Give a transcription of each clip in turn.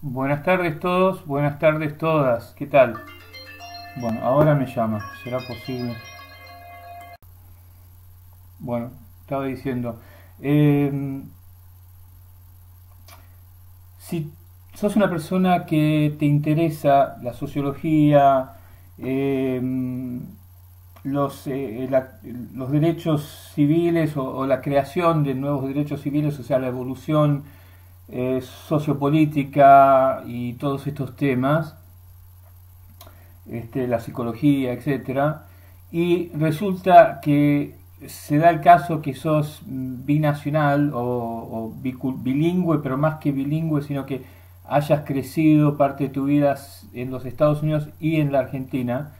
Buenas tardes todos, buenas tardes todas, ¿qué tal? Bueno, ahora me llama, ¿será posible? Bueno, estaba diciendo, eh, si sos una persona que te interesa la sociología, los, eh, los derechos civiles o, o la creación de nuevos derechos civiles, o sea, la evolución eh, sociopolítica y todos estos temas, este, la psicología, etcétera, y resulta que se da el caso que sos binacional o, o bilingüe, pero más que bilingüe, sino que hayas crecido parte de tu vida en los Estados Unidos y en la Argentina,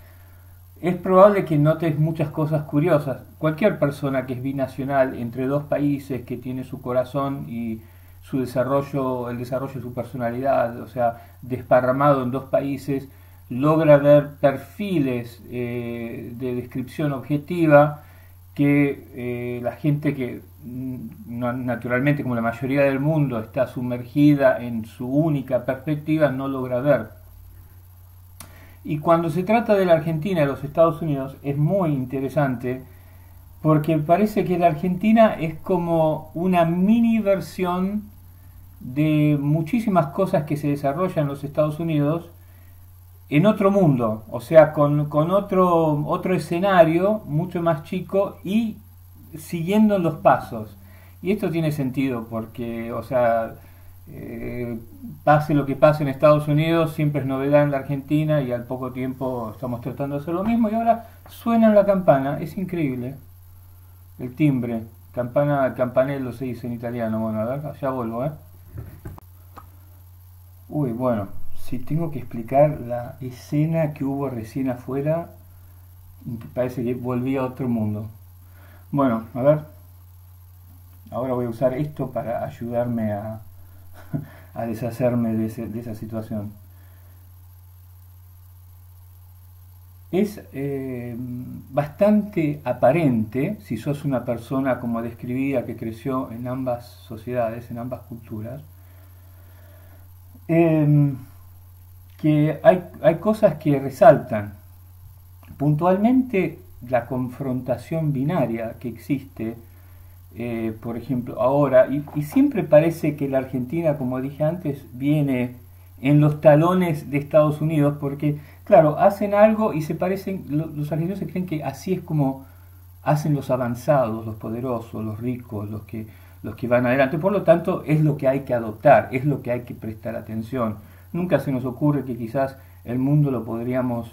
es probable que notes muchas cosas curiosas. Cualquier persona que es binacional entre dos países, que tiene su corazón y su desarrollo, el desarrollo de su personalidad, o sea, desparramado en dos países, logra ver perfiles eh, de descripción objetiva que eh, la gente que mm, naturalmente, como la mayoría del mundo, está sumergida en su única perspectiva, no logra ver. Y cuando se trata de la Argentina y los Estados Unidos, es muy interesante porque parece que la Argentina es como una mini versión de muchísimas cosas que se desarrollan en los Estados Unidos en otro mundo, o sea, con, con otro, otro escenario mucho más chico y siguiendo los pasos. Y esto tiene sentido porque, o sea, eh, pase lo que pase en Estados Unidos, siempre es novedad en la Argentina y al poco tiempo estamos tratando de hacer lo mismo y ahora suena la campana, es increíble. El timbre, campana, campanello se dice en italiano, bueno, a ver, ya vuelvo, ¿eh? Uy, bueno, si tengo que explicar la escena que hubo recién afuera, parece que volví a otro mundo. Bueno, a ver, ahora voy a usar esto para ayudarme a, deshacerme de, ese- de esa situación. Es eh, bastante aparente, si sos una persona como describía que creció en ambas sociedades, en ambas culturas, eh, que hay, hay cosas que resaltan. Puntualmente, la confrontación binaria que existe, eh, por ejemplo, ahora, y, siempre parece que la Argentina, como dije antes, viene en los talones de Estados Unidos, porque, claro, hacen algo y se parecen, lo- los argentinos se creen que así es como hacen los avanzados, los poderosos, los ricos, los que, los que van adelante. Por lo tanto, es lo que hay que adoptar, es lo que hay que prestar atención. Nunca se nos ocurre que quizás el mundo lo podríamos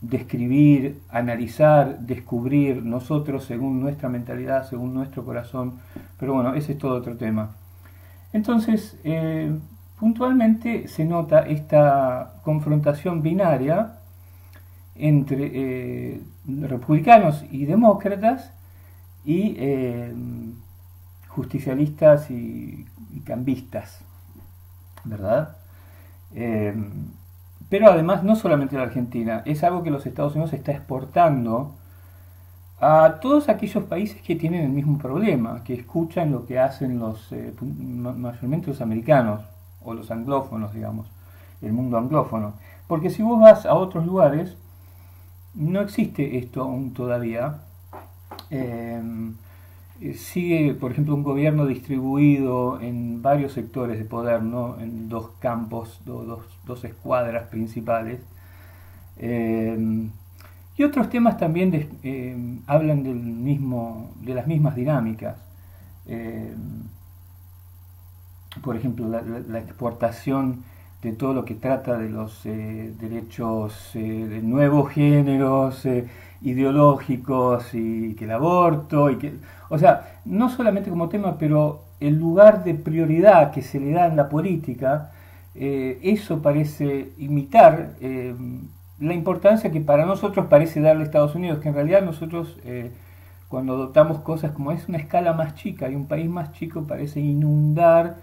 describir, analizar, descubrir nosotros según nuestra mentalidad, según nuestro corazón. Pero bueno, ese es todo otro tema. Entonces, eh, puntualmente se nota esta confrontación binaria entre eh, republicanos y demócratas y eh, justicialistas y, cambistas, ¿verdad? Eh, pero además no solamente la Argentina, es algo que los Estados Unidos está exportando a todos aquellos países que tienen el mismo problema, que escuchan lo que hacen los eh, ma- mayormente los americanos o los anglófonos, digamos, el mundo anglófono. Porque si vos vas a otros lugares, no existe esto aún todavía. Eh, sigue, por ejemplo, un gobierno distribuido en varios sectores de poder, ¿no? en dos campos, do- dos, dos escuadras principales. Eh, y otros temas también eh, hablan del mismo, de las mismas dinámicas. Eh, por ejemplo, la exportación de todo lo que trata de los eh, derechos eh, de nuevos géneros eh, ideológicos y que el aborto y que o sea no solamente como tema pero el lugar de prioridad que se le da en la política eh, eso parece imitar la importancia que para nosotros parece darle Estados Unidos que en realidad nosotros cuando adoptamos cosas como es una escala más chica y un país más chico parece inundar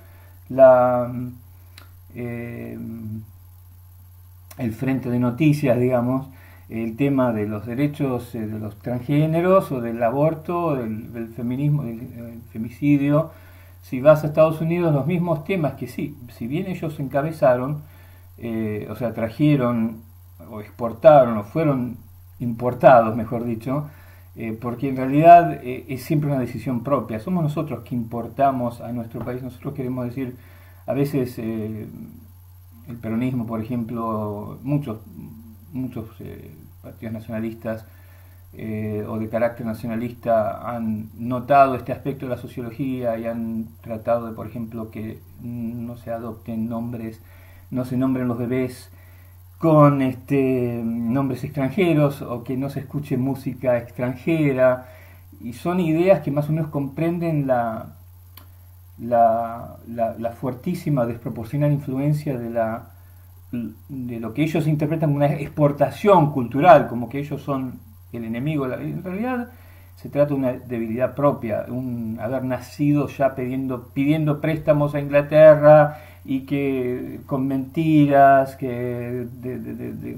la eh, el frente de noticias, digamos, el tema de los derechos eh, de los transgéneros o del aborto, del, feminismo, del, del femicidio, si vas a Estados Unidos, los mismos temas que sí, si bien ellos encabezaron, eh, o sea, trajeron o exportaron o fueron importados, mejor dicho, eh, porque en realidad eh, es siempre una decisión propia. Somos nosotros que importamos a nuestro país, nosotros queremos decir, a veces el peronismo, por ejemplo, muchos, muchos partidos nacionalistas o de carácter nacionalista han notado este aspecto de la sociología y han tratado de, por ejemplo, que no se adopten nombres, no se nombren los bebés con este, nombres extranjeros o que no se escuche música extranjera. Y son ideas que más o menos comprenden la, la, la, fuertísima, desproporcional influencia de, la, de lo que ellos interpretan como una exportación cultural, como que ellos son el enemigo. En realidad se trata de una debilidad propia, un haber nacido ya pidiendo, pidiendo préstamos a Inglaterra y que con mentiras, que de,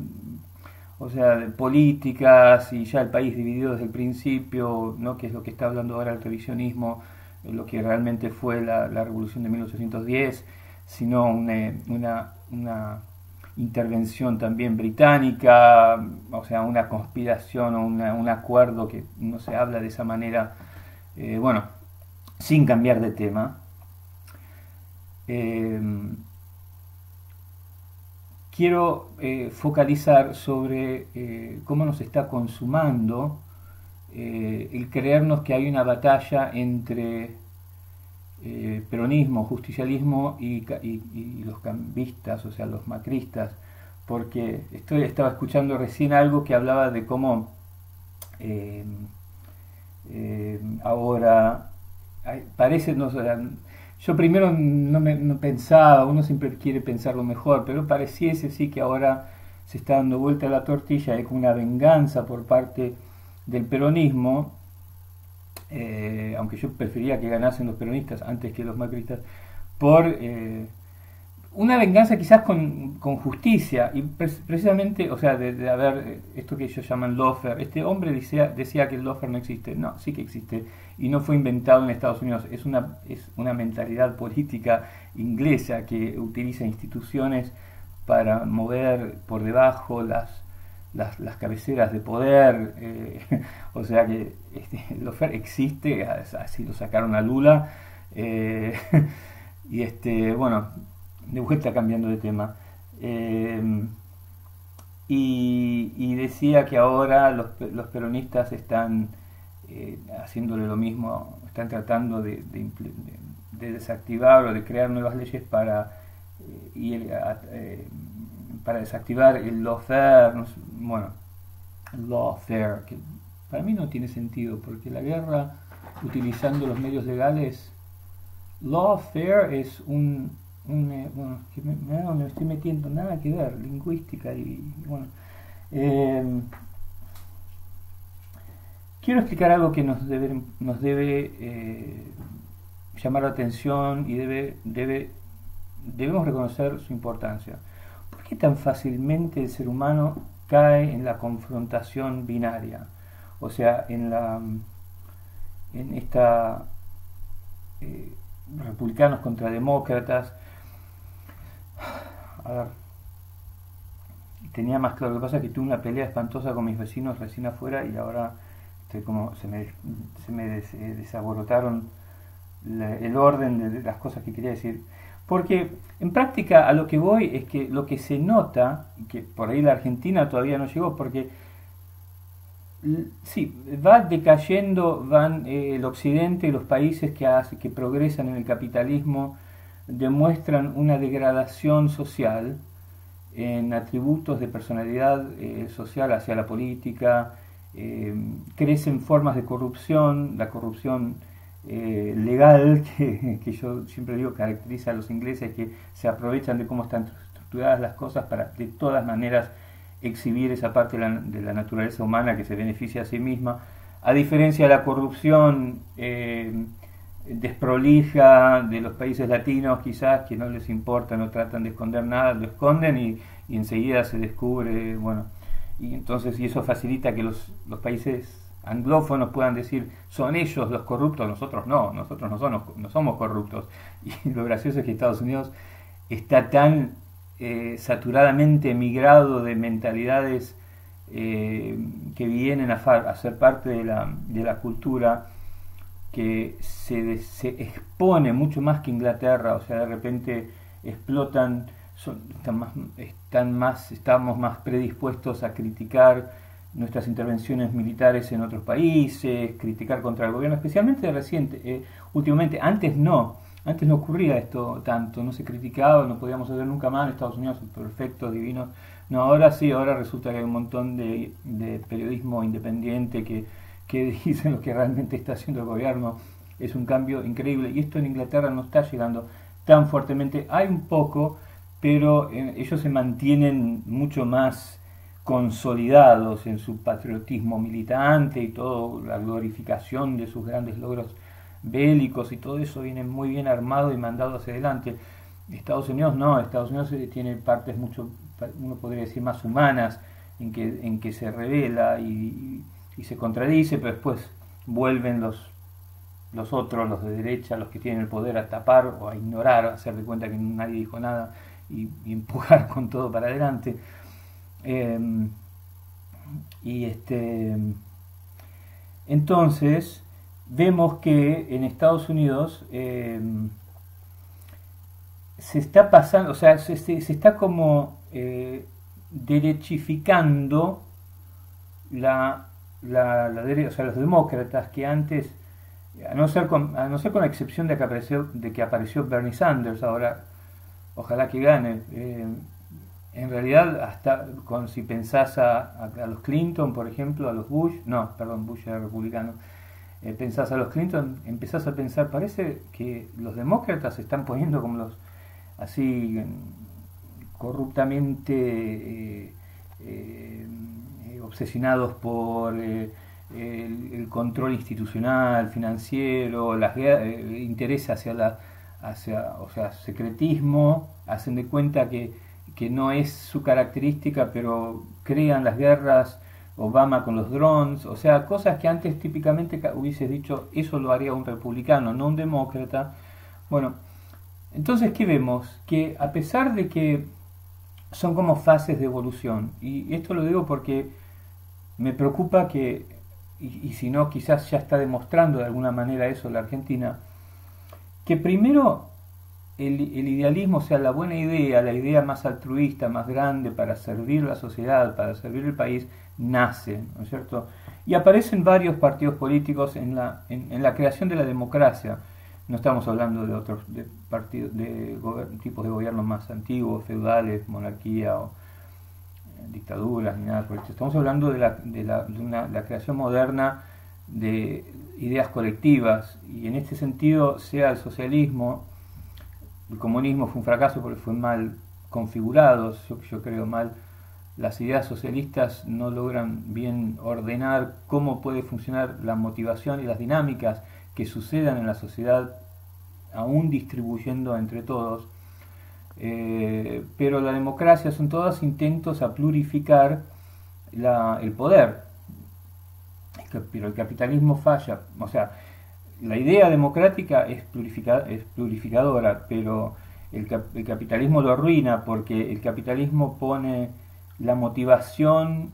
o sea, de políticas y ya el país dividido desde el principio, ¿no? que es lo que está hablando ahora el revisionismo, lo que realmente fue la, revolución de 1810, sino una, intervención también británica, o sea, una conspiración o un acuerdo que no se habla de esa manera, eh, bueno, sin cambiar de tema, Em, quiero eh, focalizar sobre eh, cómo nos está consumando eh, el creernos que hay una batalla entre peronismo, justicialismo y, los cambistas, o sea, los macristas, porque estoy, estaba escuchando recién algo que hablaba de cómo em, em, ahora parece, no, yo primero no, me, pensaba, uno siempre quiere pensar lo mejor, pero pareciese sí que ahora se está dando vuelta la tortilla, como una venganza por parte del peronismo, eh, aunque yo prefería que ganasen los peronistas antes que los macristas, por eh, una venganza quizás con, justicia, y precisamente, o sea, de, haber eh, esto que ellos llaman lofer, este hombre decía, decía que el lofer no existe, no, sí que existe, y no fue inventado en Estados Unidos, es una, es una mentalidad política inglesa que utiliza instituciones para mover por debajo las, las, cabeceras de poder, eh, o sea que este, lofer existe, así lo sacaron a Lula, eh, y este, bueno, de vuelta cambiando de tema. Eh, y, decía que ahora los, peronistas están haciéndole lo mismo, están tratando de, desactivar o de crear nuevas leyes para, eh, para desactivar el lawfare, bueno, lawfare, que para mí no tiene sentido, porque la guerra utilizando los medios legales, lawfare es un eh, bueno, que me, no estoy metiendo nada que ver, lingüística y, bueno. Eh, quiero explicar algo que nos debe, nos debe eh, llamar la atención y debe, debe, debemos reconocer su importancia. ¿Por qué tan fácilmente el ser humano cae en la confrontación binaria? O sea, en la en esta republicanos contra demócratas, a ver, tenía más claro. Lo que pasa es que tuve una pelea espantosa con mis vecinos recién afuera y ahora estoy como se me, se me eh, desaborotaron el orden de, las cosas que quería decir. Porque en práctica a lo que voy es que lo que se nota, que por ahí la Argentina todavía no llegó, porque sí, va decayendo, van eh, el occidente los países que, hace, que progresan en el capitalismo, demuestran una degradación social en atributos de personalidad eh, social hacia la política, eh, crecen formas de corrupción, la corrupción eh, legal que, yo siempre digo caracteriza a los ingleses que se aprovechan de cómo están estructuradas las cosas para de todas maneras exhibir esa parte de la, naturaleza humana que se beneficia a sí misma, a diferencia de la corrupción desprolija de los países latinos quizás que no les importa, no tratan de esconder nada, lo esconden y, enseguida se descubre, bueno, y entonces y eso facilita que los, los países anglófonos puedan decir son ellos los corruptos, nosotros no, nosotros no somos, no somos corruptos. Y lo gracioso es que Estados Unidos está tan eh, saturadamente emigrado de mentalidades eh, que vienen a, a, ser parte de la, de la cultura que se, se, expone mucho más que Inglaterra, o sea, de repente explotan, son, están más, están más, estamos más predispuestos a criticar nuestras intervenciones militares en otros países, criticar contra el gobierno, especialmente reciente, eh, últimamente, antes no, antes no ocurría esto tanto, no se criticaba, no podíamos hacer nunca más Estados Unidos, perfecto, divino, no, ahora sí, ahora resulta que hay un montón de, de periodismo independiente que, que dicen lo que realmente está haciendo el gobierno, es un cambio increíble, y esto en Inglaterra no está llegando tan fuertemente, hay un poco, pero eh, ellos se mantienen mucho más consolidados en su patriotismo militante y toda la glorificación de sus grandes logros bélicos y todo eso viene muy bien armado y mandado hacia adelante. Estados Unidos no, Estados Unidos eh, tiene partes mucho, uno podría decir, más humanas, en que, en que se revela y, se contradice, pero después vuelven los, los otros, los de derecha, los que tienen el poder a tapar o a ignorar, a hacer de cuenta que nadie dijo nada y empujar con todo para adelante. Em, y este, entonces vemos que en Estados Unidos em, se está pasando, o sea, se, está como eh, derechificando la, la, los demócratas que antes, a no ser con, no ser con la excepción de que apareció, de que apareció Bernie Sanders, ahora ojalá que gane. Eh, en realidad, hasta con, si pensás a, los Clinton, por ejemplo, a los Bush, no, perdón, Bush era republicano, eh, pensás a los Clinton, empezás a pensar, parece que los demócratas se están poniendo como los, así, corruptamente eh, eh, obsesionados por el, control institucional, financiero, las intereses hacia la, hacia, o sea, secretismo, hacen de cuenta que que no es su característica, pero crean las guerras, Obama con los drones, o sea, cosas que antes típicamente hubiese dicho, eso lo haría un republicano, no un demócrata. Bueno, entonces, ¿qué vemos? Que a pesar de que son como fases de evolución, y esto lo digo porque me preocupa que, y, y si no, quizás ya está demostrando de alguna manera eso la Argentina, que primero el, idealismo, o sea, la buena idea, la idea más altruista, más grande para servir la sociedad, para servir el país, nace, ¿no es cierto? Y aparecen varios partidos políticos en la, en, la creación de la democracia. No estamos hablando de otros de partidos, de tipos de gobiernos más antiguos, feudales, monarquía o eh, dictaduras, ni nada por esto. Estamos hablando de, la, de, la, la creación moderna de ideas colectivas y en este sentido sea el socialismo el comunismo fue un fracaso porque fue mal configurado, yo, creo mal. Las ideas socialistas no logran bien ordenar cómo puede funcionar la motivación y las dinámicas que sucedan en la sociedad, aún distribuyendo entre todos. Eh, pero la democracia son todos intentos a plurificar el poder. Pero el capitalismo falla. O sea, la idea democrática es, es plurificadora, pero el, capitalismo lo arruina porque el capitalismo pone la motivación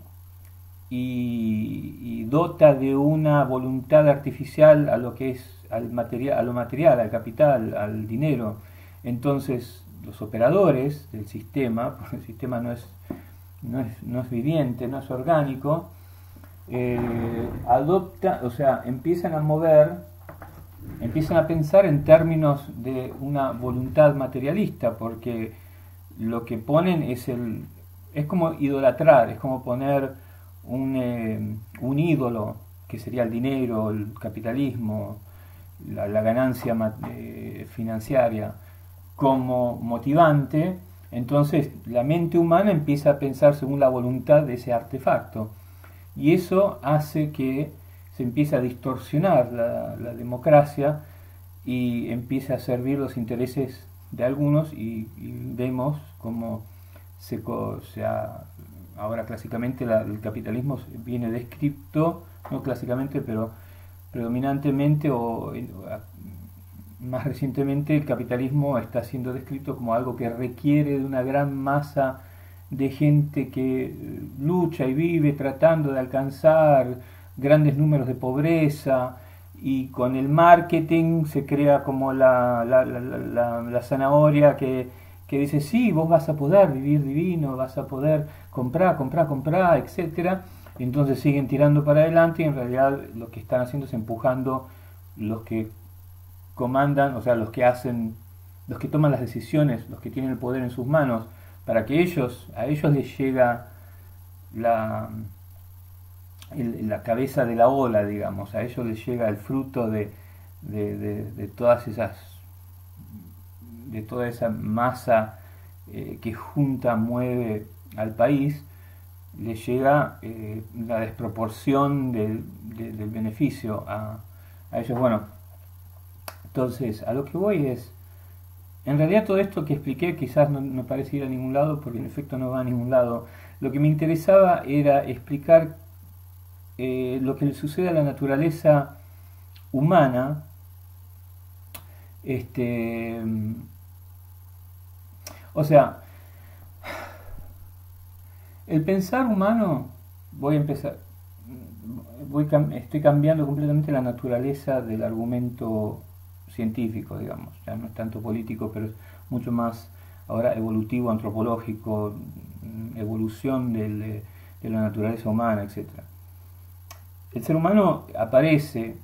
y, dota de una voluntad artificial a lo que es al material, a lo material, al capital, al dinero. Entonces los operadores del sistema, porque el sistema no es, no es, no es viviente, no es orgánico, eh, adopta, o sea, empiezan a mover empiezan a pensar en términos de una voluntad materialista, porque lo que ponen es el es como idolatrar, es como poner un, eh, un ídolo, que sería el dinero, el capitalismo, la, ganancia eh, financiaria, como motivante, entonces la mente humana empieza a pensar según la voluntad de ese artefacto. Y eso hace que se empieza a distorsionar la, democracia y empieza a servir los intereses de algunos y, vemos como se, ahora clásicamente el capitalismo viene descrito no clásicamente, pero predominantemente o más recientemente el capitalismo está siendo descrito como algo que requiere de una gran masa de gente que eh, lucha y vive tratando de alcanzar grandes números de pobreza y con el marketing se crea como la, la, zanahoria que, que, dice sí, vos vas a poder vivir divino, vas a poder comprar, comprar, comprar, etcétera. Entonces siguen tirando para adelante y en realidad lo que están haciendo es empujando los que comandan, o sea, los que hacen, los que toman las decisiones, los que tienen el poder en sus manos, para que ellos, a ellos les llega la, la cabeza de la ola, digamos, a ellos les llega el fruto de, de, todas esas, de toda esa masa eh, que junta, mueve al país, les llega eh, la desproporción del, del beneficio a, a ellos. Bueno, entonces, a lo que voy es, en realidad todo esto que expliqué quizás no, parece ir a ningún lado porque en efecto no va a ningún lado. Lo que me interesaba era explicar eh, lo que le sucede a la naturaleza humana, este, o sea, el pensar humano, voy a empezar, voy, estoy cambiando completamente la naturaleza del argumento científico, digamos, ya no es tanto político, pero es mucho más ahora evolutivo, antropológico, evolución de la naturaleza humana, etc. El ser humano aparece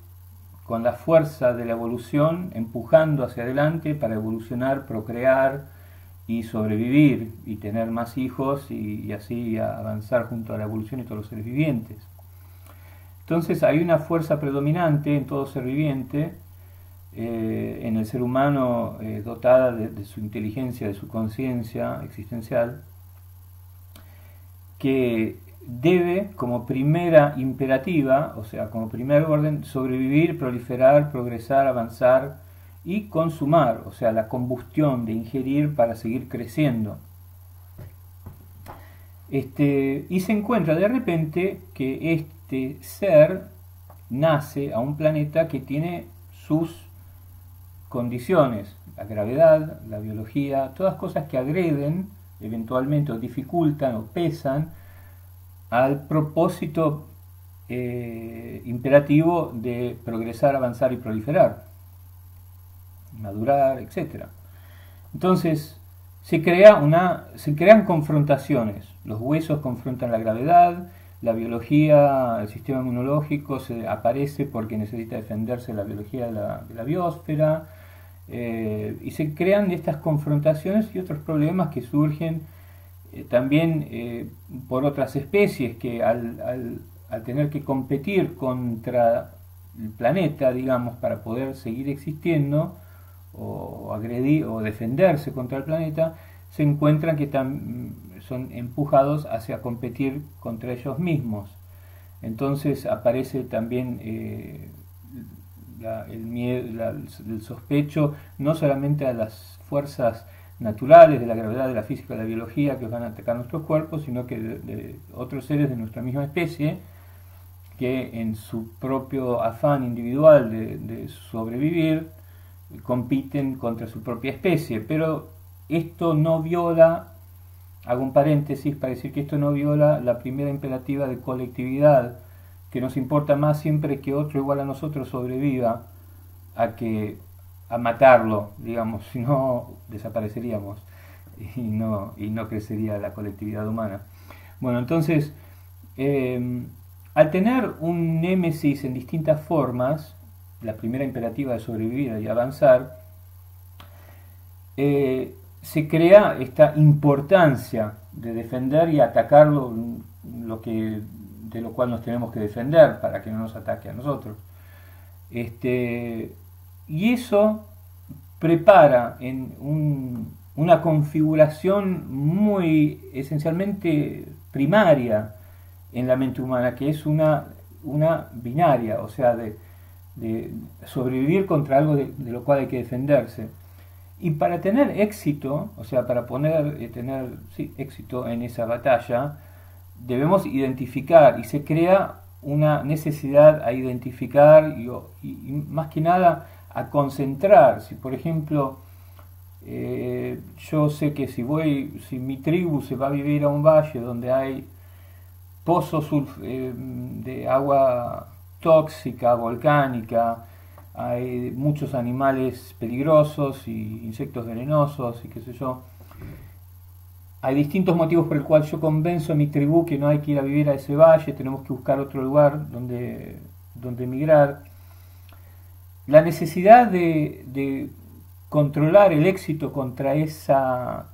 con la fuerza de la evolución empujando hacia adelante para evolucionar, procrear y sobrevivir y tener más hijos y, así avanzar junto a la evolución y todos los seres vivientes. Entonces hay una fuerza predominante en todo ser viviente eh, en el ser humano eh, dotada de, su inteligencia, de su conciencia existencial, que debe como primera imperativa, o sea, como primer orden, sobrevivir, proliferar, progresar, avanzar y consumar, o sea, la combustión de ingerir para seguir creciendo. Este, y se encuentra de repente que este ser nace a un planeta que tiene sus condiciones, la gravedad, la biología, todas cosas que agreden eventualmente o dificultan o pesan al propósito eh, imperativo de progresar, avanzar y proliferar, madurar, etc. Entonces, se, crea una, se crean confrontaciones, los huesos confrontan la gravedad, la biología, el sistema inmunológico se aparece porque necesita defenderse la biología de la, biosfera, eh, y se crean estas confrontaciones y otros problemas que surgen eh, también eh, por otras especies que al, al, tener que competir contra el planeta, digamos, para poder seguir existiendo o agredir o defenderse contra el planeta, se encuentran que son empujados hacia competir contra ellos mismos. Entonces aparece también el, miedo, el sospecho no solamente a las fuerzas naturales de la gravedad, de la física, de la biología que van a atacar nuestros cuerpos, sino que de, otros seres de nuestra misma especie que en su propio afán individual de, sobrevivir compiten contra su propia especie. Pero esto no viola, hago un paréntesis para decir que esto no viola la primera imperativa de colectividad que nos importa más siempre que otro igual a nosotros sobreviva a que a matarlo, digamos, si no desapareceríamos y no, y no crecería la colectividad humana. Bueno, entonces, em, al tener un némesis en distintas formas, la primera imperativa de sobrevivir y avanzar, eh, se crea esta importancia de defender y atacar lo que de lo cual nos tenemos que defender para que no nos ataque a nosotros. Este, y eso prepara en una configuración muy esencialmente primaria en la mente humana, que es una, una binaria, o sea, de, sobrevivir contra algo de, lo cual hay que defenderse. Y para tener éxito, o sea, para poner, eh, tener éxito en esa batalla, debemos identificar y se crea una necesidad a identificar y, más que nada a concentrar. Si por ejemplo eh, yo sé que si voy, si mi tribu se va a vivir a un valle donde hay pozos eh, de agua tóxica, volcánica, hay muchos animales peligrosos y insectos venenosos y qué sé yo. Hay distintos motivos por el cual yo convenzo a mi tribu que no hay que ir a vivir a ese valle, tenemos que buscar otro lugar donde, donde emigrar. La necesidad de, controlar el éxito contra esa,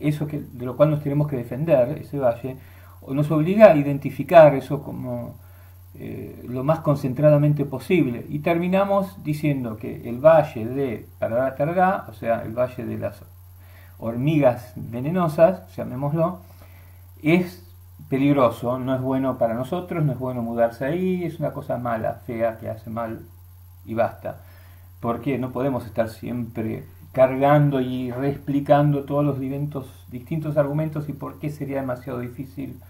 eso de lo cual nos tenemos que defender, ese valle, nos obliga a identificar eso como eh, lo más concentradamente posible. Y terminamos diciendo que el valle de Tarará, o sea, el valle de las hormigas venenosas, llamémoslo, es peligroso, no es bueno para nosotros, no es bueno mudarse ahí, es una cosa mala, fea, que hace mal y basta. Porque no podemos estar siempre cargando y reexplicando todos los distintos argumentos y por qué sería demasiado difícil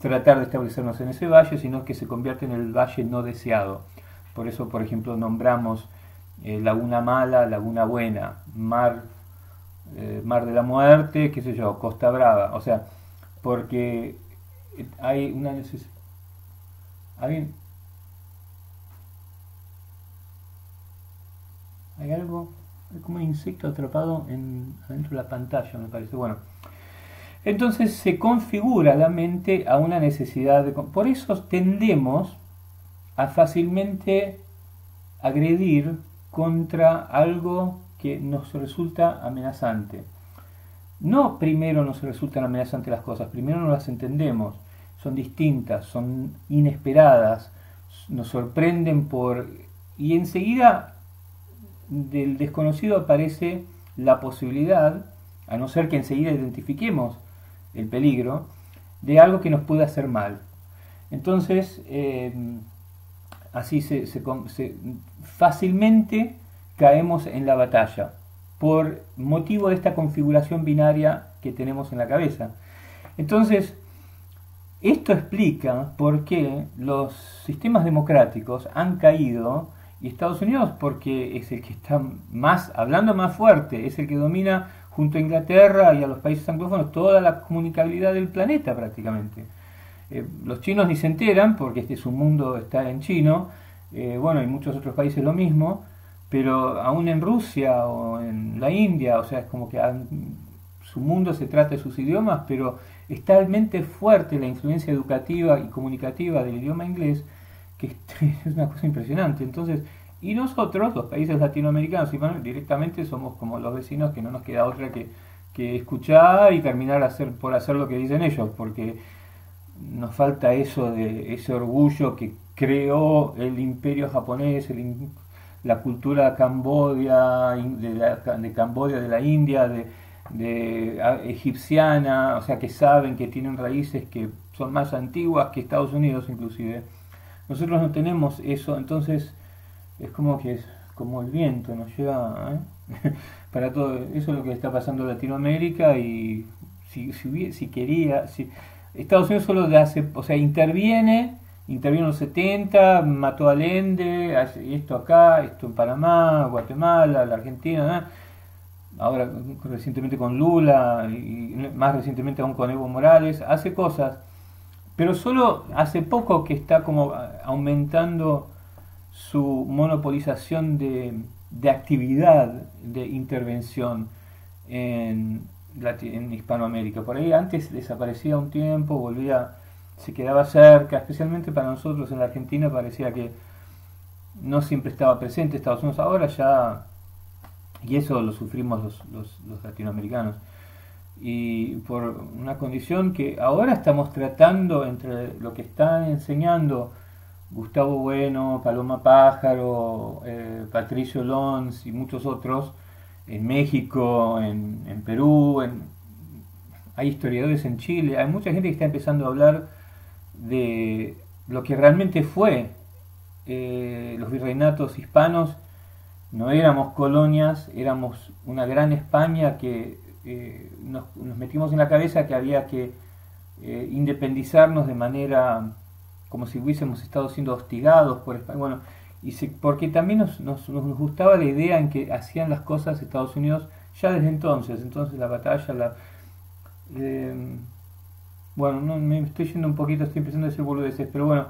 tratar de establecernos en ese valle, sino que se convierte en el valle no deseado. Por eso, por ejemplo, nombramos eh, Laguna Mala, Laguna Buena, Mar, eh, Mar de la Muerte, qué sé yo, Costa Brava. O sea, porque hay una necesidad. ¿Hay, hay algo, hay como un insecto atrapado en, adentro de la pantalla, me parece. Bueno, entonces se configura la mente a una necesidad de... Por eso tendemos a fácilmente agredir contra algo que nos resulta amenazante. No primero nos resultan amenazantes las cosas, primero no las entendemos, son distintas, son inesperadas, nos sorprenden por... y enseguida del desconocido aparece la posibilidad, a no ser que enseguida identifiquemos el peligro, de algo que nos puede hacer mal. Entonces, eh, así se, fácilmente caemos en la batalla por motivo de esta configuración binaria que tenemos en la cabeza. Entonces, esto explica por qué los sistemas democráticos han caído y Estados Unidos porque es el que está más, hablando más fuerte, es el que domina junto a Inglaterra y a los países anglófonos toda la comunicabilidad del planeta prácticamente. Eh, los chinos ni se enteran porque este su mundo está en chino, eh, bueno, y muchos otros países lo mismo, pero aún en Rusia o en la India, o sea, es como que su mundo se trata de sus idiomas, pero es talmente fuerte la influencia educativa y comunicativa del idioma inglés que es una cosa impresionante. Entonces, y nosotros, los países latinoamericanos, directamente somos como los vecinos que no nos queda otra que, escuchar y terminar hacer, por hacer lo que dicen ellos, porque nos falta eso de ese orgullo que creó el imperio japonés, la cultura cambodia, de, de Cambodia, de la India, de, de egipciana, o sea que saben que tienen raíces que son más antiguas que Estados Unidos inclusive. Nosotros no tenemos eso, entonces es como que es como el viento, nos lleva ¿eh? para todo. Eso es lo que está pasando en Latinoamérica y si, si, si quería, si Estados Unidos solo de hace, o sea, interviene, intervino en los 70, mató a Allende, esto acá, esto en Panamá, Guatemala, la Argentina, ahora recientemente con Lula y más recientemente aún con Evo Morales, hace cosas, pero solo hace poco que está como aumentando su monopolización de, actividad de intervención en, en, Hispanoamérica. Por ahí antes desaparecía un tiempo, volvía, se quedaba cerca, especialmente para nosotros en la Argentina parecía que no siempre estaba presente Estados Unidos, ahora ya, y eso lo sufrimos los, los, los latinoamericanos, y por una condición que ahora estamos tratando entre lo que están enseñando Gustavo Bueno, Paloma Pájaro, eh, Patricio Lons y muchos otros, en México, en, Perú, hay historiadores en Chile, hay mucha gente que está empezando a hablar de lo que realmente fue eh, los virreinatos hispanos. No éramos colonias, éramos una gran España que eh, nos, metimos en la cabeza que había que independizarnos de manera como si hubiésemos estado siendo hostigados por España. Bueno, y porque también nos, nos, gustaba la idea en que hacían las cosas Estados Unidos ya desde entonces. Entonces la batalla, la... Eh, bueno, no, me estoy yendo un poquito, estoy empezando a decir boludeces, pero bueno,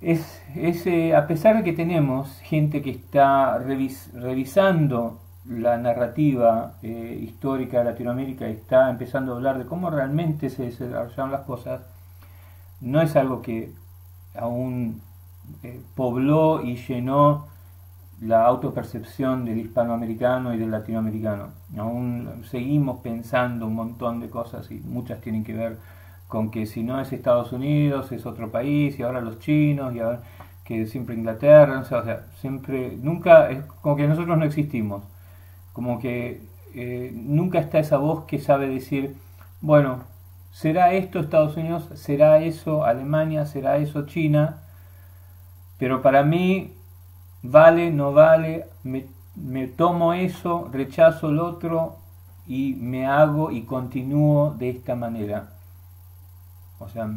es, es eh, a pesar de que tenemos gente que está revisando la narrativa eh, histórica de Latinoamérica está empezando a hablar de cómo realmente se desarrollaron las cosas, no es algo que aún eh, pobló y llenó la autopercepción del hispanoamericano y del latinoamericano. Aún seguimos pensando un montón de cosas y muchas tienen que ver con que si no es Estados Unidos es otro país y ahora los chinos y ahora que siempre Inglaterra, o sea, siempre, nunca, es como que nosotros no existimos, como que eh, nunca está esa voz que sabe decir, bueno, será esto Estados Unidos, será eso Alemania, será eso China, pero para mí vale, no vale, me, me tomo eso, rechazo el otro y me hago y continúo de esta manera. O sea,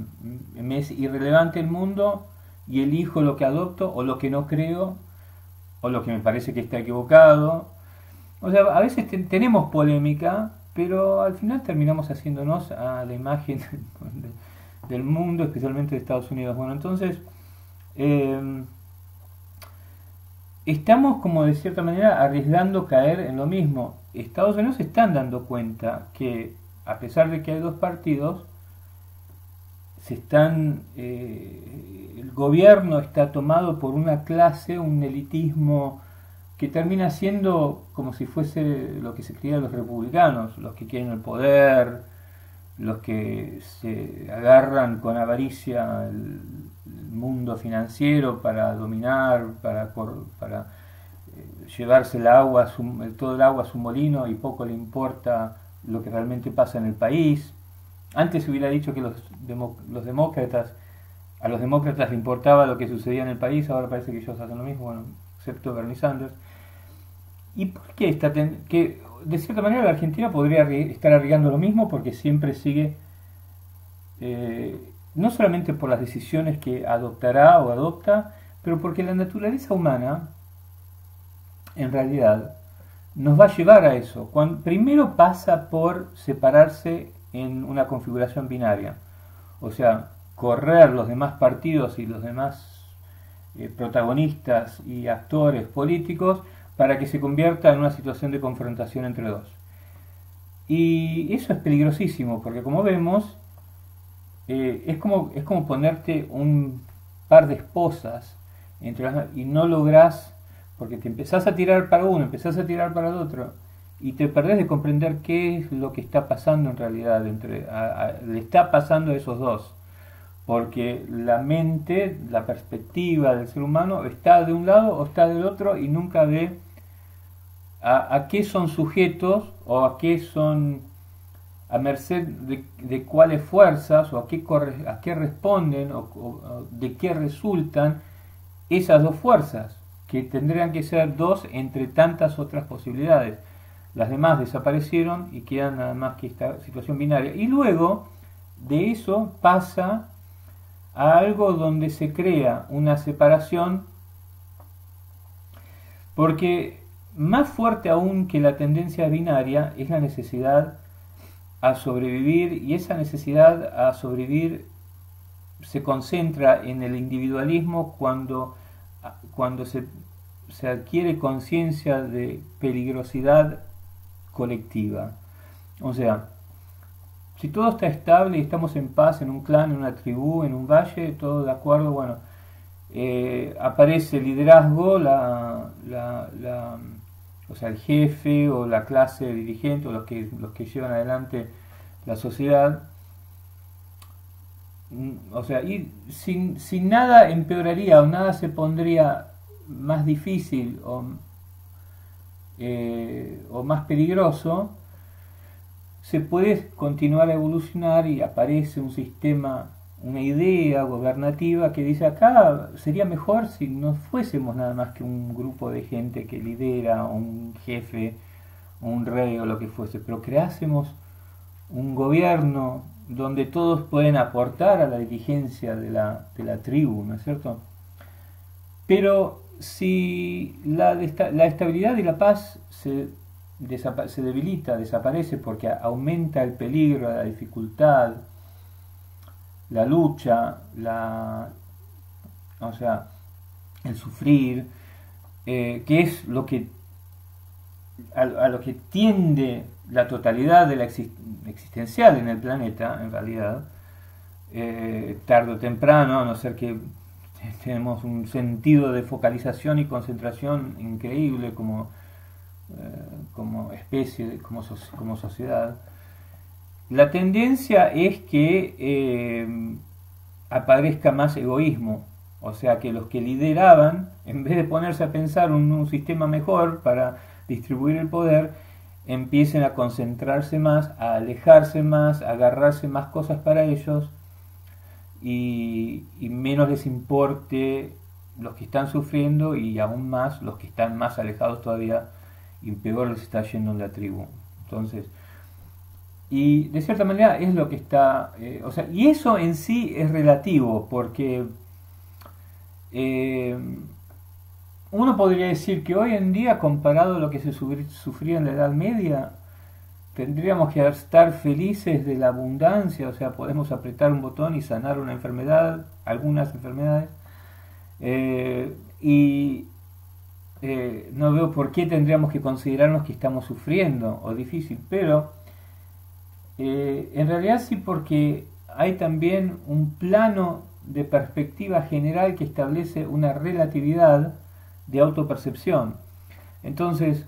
me es irrelevante el mundo y elijo lo que adopto o lo que no creo o lo que me parece que está equivocado. O sea, a veces tenemos polémica, pero al final terminamos haciéndonos a la imagen del mundo, especialmente de Estados Unidos. Bueno, entonces, eh, estamos como de cierta manera arriesgando caer en lo mismo. Estados Unidos se están dando cuenta que a pesar de que hay dos partidos, se están eh, el gobierno está tomado por una clase, un elitismo que termina siendo como si fuese lo que se creía los republicanos, los que quieren el poder, los que se agarran con avaricia el, mundo financiero para dominar, para, para eh, llevarse el agua, todo el agua a su molino y poco le importa lo que realmente pasa en el país. Antes se hubiera dicho que los, los demócratas, a los demócratas les importaba lo que sucedía en el país, ahora parece que ellos hacen lo mismo, bueno, excepto Bernie Sanders. ¿Y por qué está que de cierta manera la Argentina podría estar arriesgando lo mismo porque siempre sigue, eh, no solamente por las decisiones que adoptará o adopta, pero porque la naturaleza humana, en realidad, nos va a llevar a eso. Cuando, primero pasa por separarse en una configuración binaria, o sea, correr los demás partidos y los demás eh, protagonistas y actores políticos para que se convierta en una situación de confrontación entre dos. Y eso es peligrosísimo, porque como vemos, eh, es, como, es como ponerte un par de esposas entre y no lográs, porque te empezás a tirar para uno, empezás a tirar para el otro, y te perdés de comprender qué es lo que está pasando en realidad, entre, le está pasando a esos dos porque la mente, la perspectiva del ser humano está de un lado o está del otro y nunca ve a, qué son sujetos o a qué son a merced de, cuáles fuerzas o a qué, a qué responden o, de qué resultan esas dos fuerzas, que tendrían que ser dos entre tantas otras posibilidades. Las demás desaparecieron y quedan nada más que esta situación binaria. Y luego de eso pasa a algo donde se crea una separación porque más fuerte aún que la tendencia binaria es la necesidad a sobrevivir y esa necesidad a sobrevivir se concentra en el individualismo cuando, cuando se, se adquiere conciencia de peligrosidad colectiva. O sea, si todo está estable y estamos en paz en un clan, en una tribu, en un valle, todo de acuerdo, bueno, eh, aparece el liderazgo, la, la, la o sea, el jefe o la clase dirigente o los que, los que llevan adelante la sociedad. Mm, o sea, y sin, sin nada empeoraría o nada se pondría más difícil o, eh, o más peligroso, se puede continuar a evolucionar y aparece un sistema una idea gobernativa que dice acá sería mejor si no fuésemos nada más que un grupo de gente que lidera, un jefe, un rey o lo que fuese, pero creásemos un gobierno donde todos pueden aportar a la dirigencia de la, de la tribu, ¿no es cierto? Pero si la, la estabilidad y la paz se, se debilita, desaparece porque aumenta el peligro, la dificultad, la lucha, la, o sea, el sufrir, eh, que es lo que a, lo que tiende la totalidad de la existencial en el planeta, en realidad, eh, tarde o temprano, a no ser que tenemos un sentido de focalización y concentración increíble como, eh, como especie, como, como sociedad, la tendencia es que eh, aparezca más egoísmo, o sea que los que lideraban, en vez de ponerse a pensar un, un sistema mejor para distribuir el poder, empiecen a concentrarse más, a alejarse más, a agarrarse más cosas para ellos y, menos les importe los que están sufriendo y aún más los que están más alejados todavía y peor les está yendo en la tribu. Entonces, y de cierta manera es lo que está, eh, o sea, y eso en sí es relativo, porque eh, uno podría decir que hoy en día, comparado a lo que se sufría en la Edad Media, tendríamos que estar felices de la abundancia, o sea, podemos apretar un botón y sanar una enfermedad, algunas enfermedades, eh, y no veo por qué tendríamos que considerarnos que estamos sufriendo o difícil, pero eh, en realidad sí porque hay también un plano de perspectiva general que establece una relatividad de autopercepción. Entonces,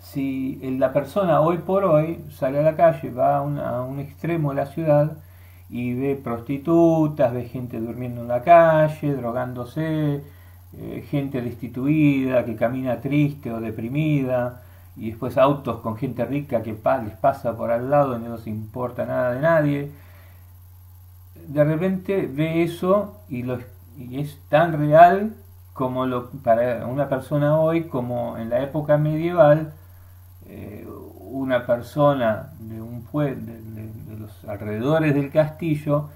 si la persona hoy por hoy sale a la calle, va a, un extremo de la ciudad y ve prostitutas, ve gente durmiendo en la calle, drogándose, eh, gente destituida que camina triste o deprimida, y después autos con gente rica que les pasa por al lado y no les importa nada de nadie. De repente ve eso y, lo, y es tan real como lo, para una persona hoy como en la época medieval eh, una persona de un pueblo de los alrededores del castillo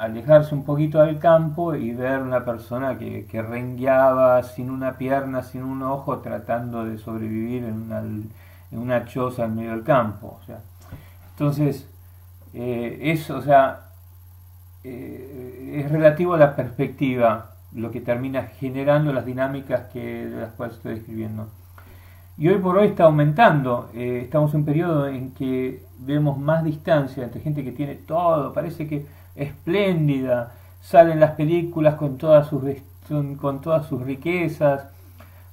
alejarse un poquito del campo y ver una persona que, que rengueaba sin una pierna, sin un ojo, tratando de sobrevivir en una, en una choza en medio del campo. O sea, entonces, eh, eso, o sea, eh, es relativo a la perspectiva lo que termina generando las dinámicas que, de las cuales estoy describiendo. Y hoy por hoy está aumentando, eh, estamos en un periodo en que vemos más distancia entre gente que tiene todo, parece que espléndida, salen las películas con todas sus, con todas sus riquezas,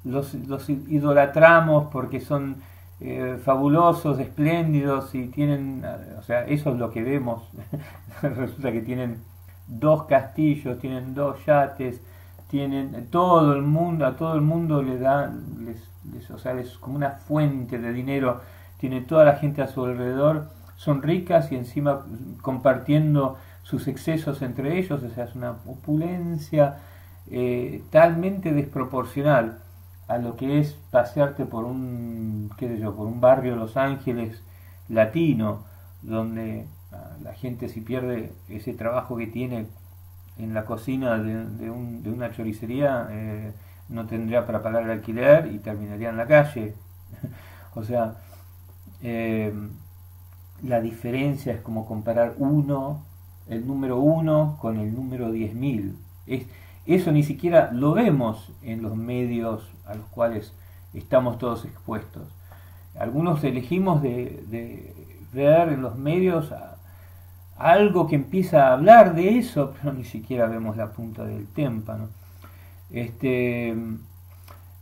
los, los idolatramos porque son eh, fabulosos, espléndidos y tienen, o sea, eso es lo que vemos, resulta que tienen dos castillos, tienen dos yates, tienen todo el mundo, a todo el mundo le da, les, o sea, es como una fuente de dinero, tiene toda la gente a su alrededor, son ricas y encima compartiendo sus excesos entre ellos, o sea, es una opulencia eh, talmente desproporcional a lo que es pasearte por un, qué por un barrio de Los Ángeles latino, donde ah, la gente si pierde ese trabajo que tiene en la cocina de, una choricería, eh, no tendría para pagar el alquiler y terminaría en la calle. o sea, eh, la diferencia es como comparar uno el número 1 con el número 10.000. Es, eso ni siquiera lo vemos en los medios a los cuales estamos todos expuestos. Algunos elegimos de, ver en los medios algo que empieza a hablar de eso, pero ni siquiera vemos la punta del témpano. Este,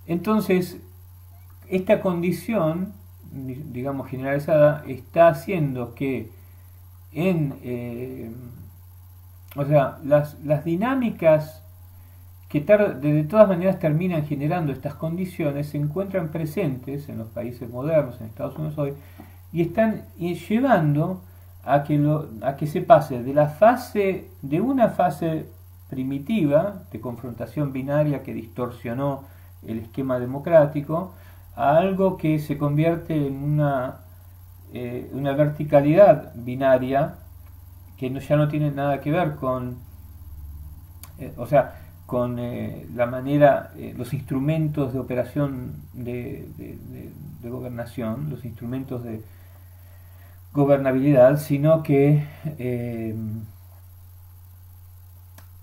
entonces, esta condición, digamos generalizada, está haciendo que en, eh, o sea, las, las dinámicas que de todas maneras terminan generando estas condiciones se encuentran presentes en los países modernos, en Estados Unidos hoy, y están llevando a que, lo, a que se pase de la fase, de una fase primitiva de confrontación binaria que distorsionó el esquema democrático, a algo que se convierte en una eh, una verticalidad binaria que no, ya no tiene nada que ver con, eh, o sea, con eh, la manera, los instrumentos de operación de, de, gobernación, los instrumentos de gobernabilidad, sino que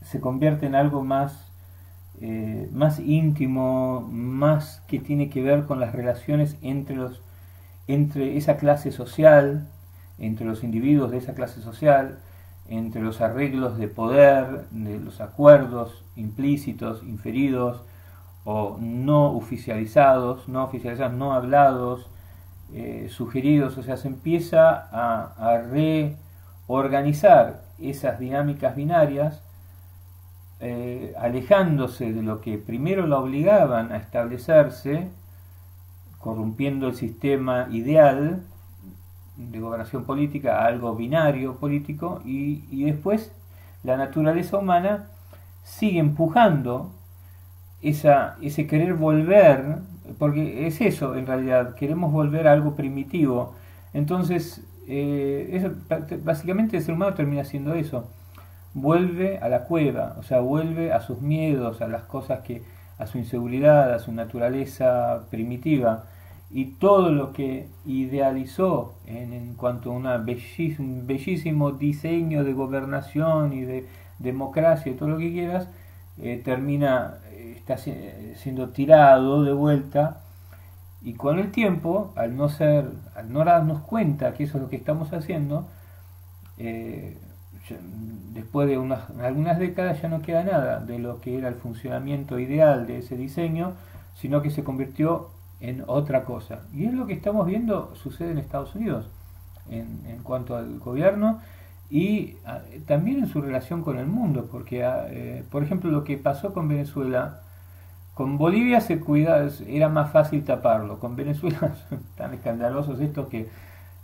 se convierte en algo más más íntimo, más que tiene que ver con las relaciones entre los entre esa clase social, entre los individuos de esa clase social, entre los arreglos de poder, de los acuerdos implícitos, inferidos o no oficializados, no oficializados, no hablados, eh, sugeridos, o sea, se empieza a, reorganizar esas dinámicas binarias, eh, alejándose de lo que primero la obligaban a establecerse, corrompiendo el sistema ideal de gobernación política a algo binario político y, después la naturaleza humana sigue empujando esa, ese querer volver, porque es eso en realidad, queremos volver a algo primitivo. Entonces, eh, básicamente el ser humano termina siendo eso, vuelve a la cueva, o sea, vuelve a sus miedos, a las cosas que, a su inseguridad, a su naturaleza primitiva y todo lo que idealizó en, cuanto a un bellísimo, diseño de gobernación y de democracia y todo lo que quieras, eh, termina eh, está siendo tirado de vuelta y con el tiempo, al no ser, al no darnos cuenta que eso es lo que estamos haciendo, eh, después de unas, algunas décadas ya no queda nada de lo que era el funcionamiento ideal de ese diseño, sino que se convirtió en otra cosa. Y es lo que estamos viendo sucede en Estados Unidos en, en cuanto al gobierno y ah, también en su relación con el mundo, porque, ah, eh, por ejemplo, lo que pasó con Venezuela, con Bolivia se cuida, era más fácil taparlo, con Venezuela tan escandalosos estos que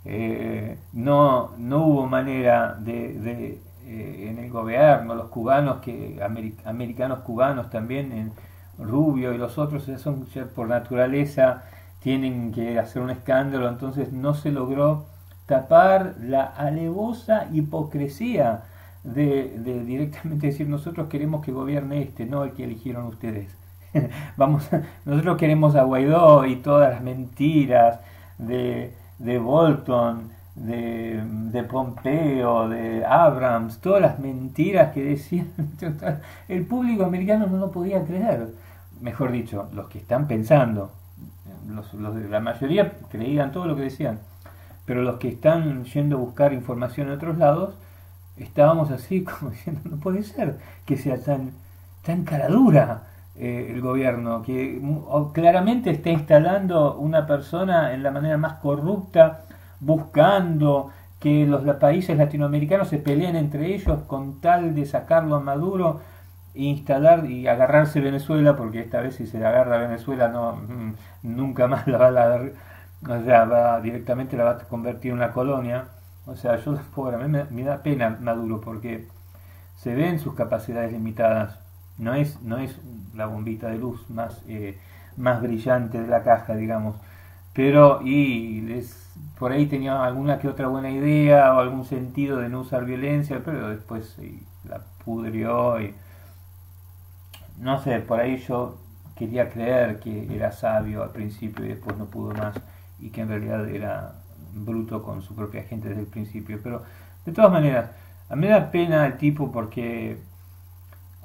eh, no, no hubo manera de, de eh, en el gobierno, los cubanos, que americanos cubanos también, en, Rubio y los otros son por naturaleza tienen que hacer un escándalo, entonces no se logró tapar la alevosa hipocresía de, directamente decir nosotros queremos que gobierne este, no el que eligieron ustedes. Vamos, nosotros queremos a Guaidó y todas las mentiras de, de Bolton, de, de, Pompeo, de Abrams, todas las mentiras que decían, el público americano no lo podía creer mejor dicho, los que están pensando, los, la mayoría creían todo lo que decían, pero los que están yendo a buscar información en otros lados, estábamos así como diciendo, no puede ser que sea tan, tan caradura eh, el gobierno, que claramente está instalando una persona en la manera más corrupta, buscando que los países latinoamericanos se peleen entre ellos con tal de sacarlo a Maduro instalar y agarrarse Venezuela, porque esta vez si se agarra Venezuela no mm, nunca más la va a dar, o sea, va directamente la va a convertir en una colonia. O sea, yo pobre, a mí me, da pena Maduro porque se ven sus capacidades limitadas. No es, no es la bombita de luz más, eh, más brillante de la caja, digamos. Pero, y les, por ahí tenía alguna que otra buena idea o algún sentido de no usar violencia, pero después la pudrió y no sé, por ahí yo quería creer que era sabio al principio y después no pudo más y que en realidad era bruto con su propia gente desde el principio. Pero de todas maneras, a mí me da pena el tipo porque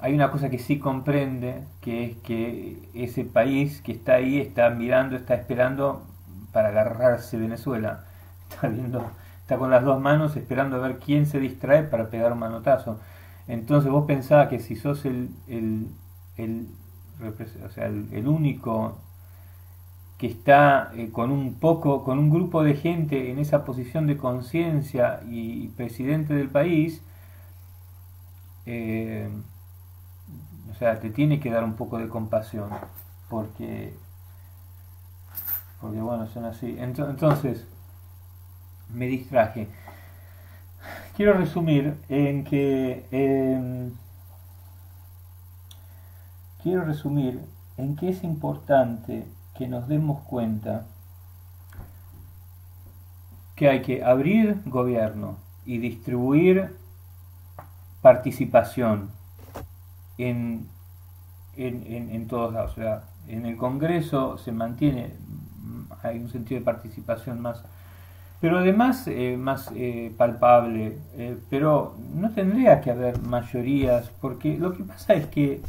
hay una cosa que sí comprende, que es que ese país que está ahí está mirando, está esperando para agarrarse Venezuela. Está viendo, está con las dos manos esperando a ver quién se distrae para pegar un manotazo. Entonces vos pensabas que si sos el, el el, o sea, el, único que está eh, con un poco, con un grupo de gente en esa posición de conciencia y presidente del país, eh, o sea, te tiene que dar un poco de compasión, porque, porque bueno, son así. Entonces, me distraje. Quiero resumir en que em, quiero resumir en que es importante que nos demos cuenta que hay que abrir gobierno y distribuir participación en, en, todos lados. O sea, en el Congreso se mantiene, hay un sentido de participación más, pero además eh, más eh, palpable. Eh, pero no tendría que haber mayorías, porque lo que pasa es que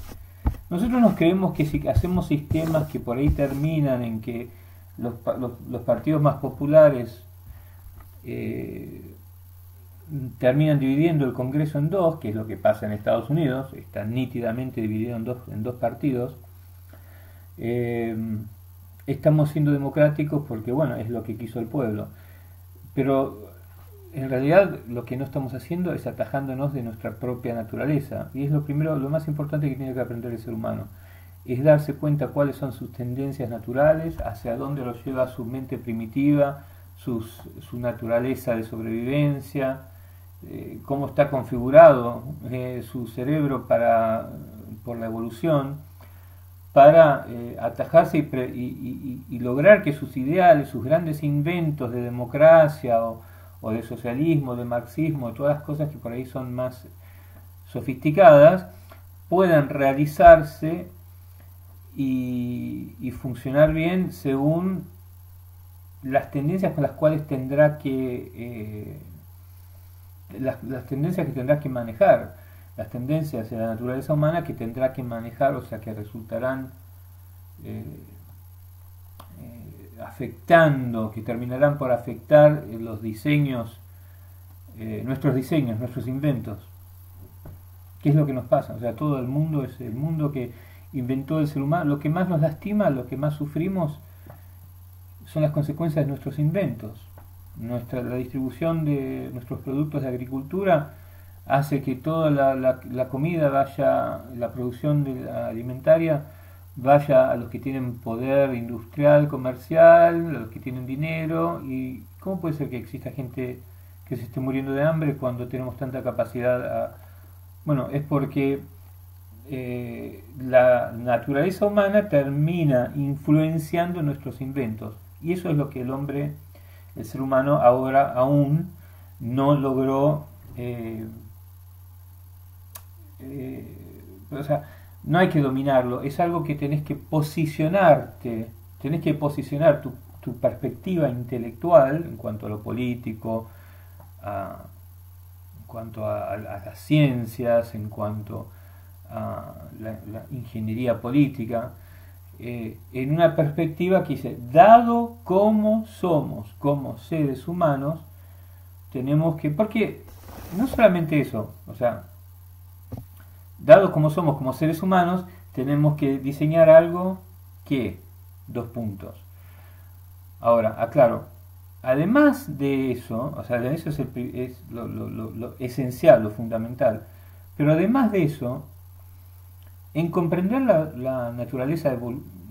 nosotros nos creemos que si hacemos sistemas que por ahí terminan en que los, los, partidos más populares terminan dividiendo el Congreso en dos, que es lo que pasa en Estados Unidos, está nítidamente dividido en dos, en dos partidos. Eh, estamos siendo democráticos porque, bueno, es lo que quiso el pueblo. Pero en realidad lo que no estamos haciendo es atajándonos de nuestra propia naturaleza. Y es lo primero, lo más importante que tiene que aprender el ser humano. Es darse cuenta cuáles son sus tendencias naturales, hacia dónde lo lleva su mente primitiva, su naturaleza de sobrevivencia, eh, cómo está configurado eh, su cerebro para, por la evolución, para eh, atajarse y, lograr que sus ideales, sus grandes inventos de democracia o, de socialismo, de marxismo, todas las cosas que por ahí son más sofisticadas, puedan realizarse y, funcionar bien según las tendencias con las cuales tendrá que las, tendencias que tendrá que manejar, las tendencias de la naturaleza humana que tendrá que manejar, o sea, que resultarán eh, eh, afectando, que terminarán por afectar los diseños, eh, nuestros diseños, nuestros inventos. ¿Qué es lo que nos pasa? O sea, todo el mundo es el mundo que inventó el ser humano. Lo que más nos lastima, lo que más sufrimos, son las consecuencias de nuestros inventos nuestra, la distribución de nuestros productos de agricultura hace que toda la, la, comida vaya, la producción de alimentaria vaya a los que tienen poder industrial, comercial, a los que tienen dinero. ¿Y cómo puede ser que exista gente que se esté muriendo de hambre cuando tenemos tanta capacidad? Bueno, es porque eh, la naturaleza humana termina influenciando nuestros inventos. Y eso es lo que el hombre el ser humano ahora aún no logró, eh, eh, o sea, no hay que dominarlo, es algo que tenés que posicionarte, tenés que posicionar tu, perspectiva intelectual en cuanto a lo político, en cuanto a, las ciencias, en cuanto a la ingeniería política, eh, en una perspectiva que dice, dado como somos, como seres humanos, tenemos que, porque no solamente eso, o sea, dado como somos como seres humanos, tenemos que diseñar algo que, dos puntos. Ahora, aclaro, además de eso, o sea, eso es, lo, esencial, lo fundamental, pero además de eso, en comprender la, naturaleza,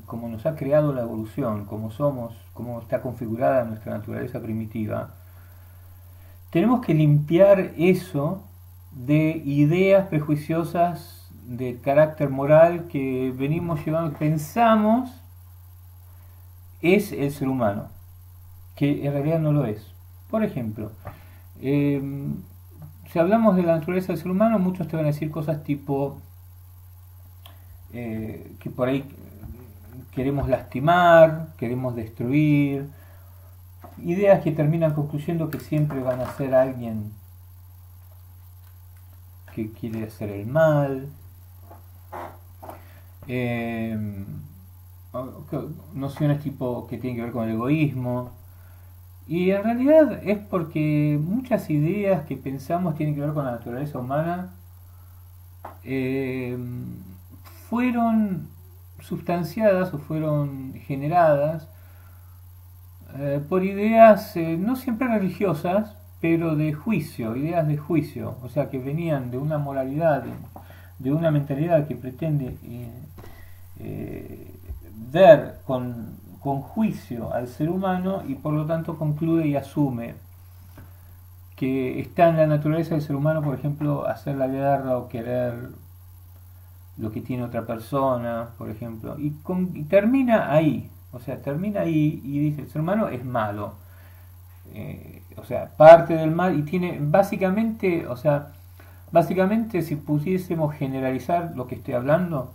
como nos ha creado la evolución, como somos, cómo está configurada nuestra naturaleza primitiva, tenemos que limpiar eso de ideas prejuiciosas de carácter moral que venimos llevando, pensamos es el ser humano, que en realidad no lo es. Por ejemplo, em, si hablamos de la naturaleza del ser humano, muchos te van a decir cosas tipo eh, que por ahí queremos lastimar, queremos destruir, ideas que terminan concluyendo que siempre van a ser alguien que quiere hacer el mal, eh, nociones tipo que tienen que ver con el egoísmo, y en realidad es porque muchas ideas que pensamos tienen que ver con la naturaleza humana, eh, fueron sustanciadas o fueron generadas eh, por ideas eh, no siempre religiosas, pero de juicio, ideas de juicio, o sea, que venían de una moralidad, de, una mentalidad que pretende eh, ver con, con juicio al ser humano y por lo tanto concluye y asume que está en la naturaleza del ser humano, por ejemplo, hacer la guerra o querer lo que tiene otra persona, por ejemplo, y, termina ahí, o sea, termina ahí y dice, el ser humano es malo. Eh, o sea, parte del mal y tiene básicamente, o sea, básicamente si pudiésemos generalizar lo que estoy hablando,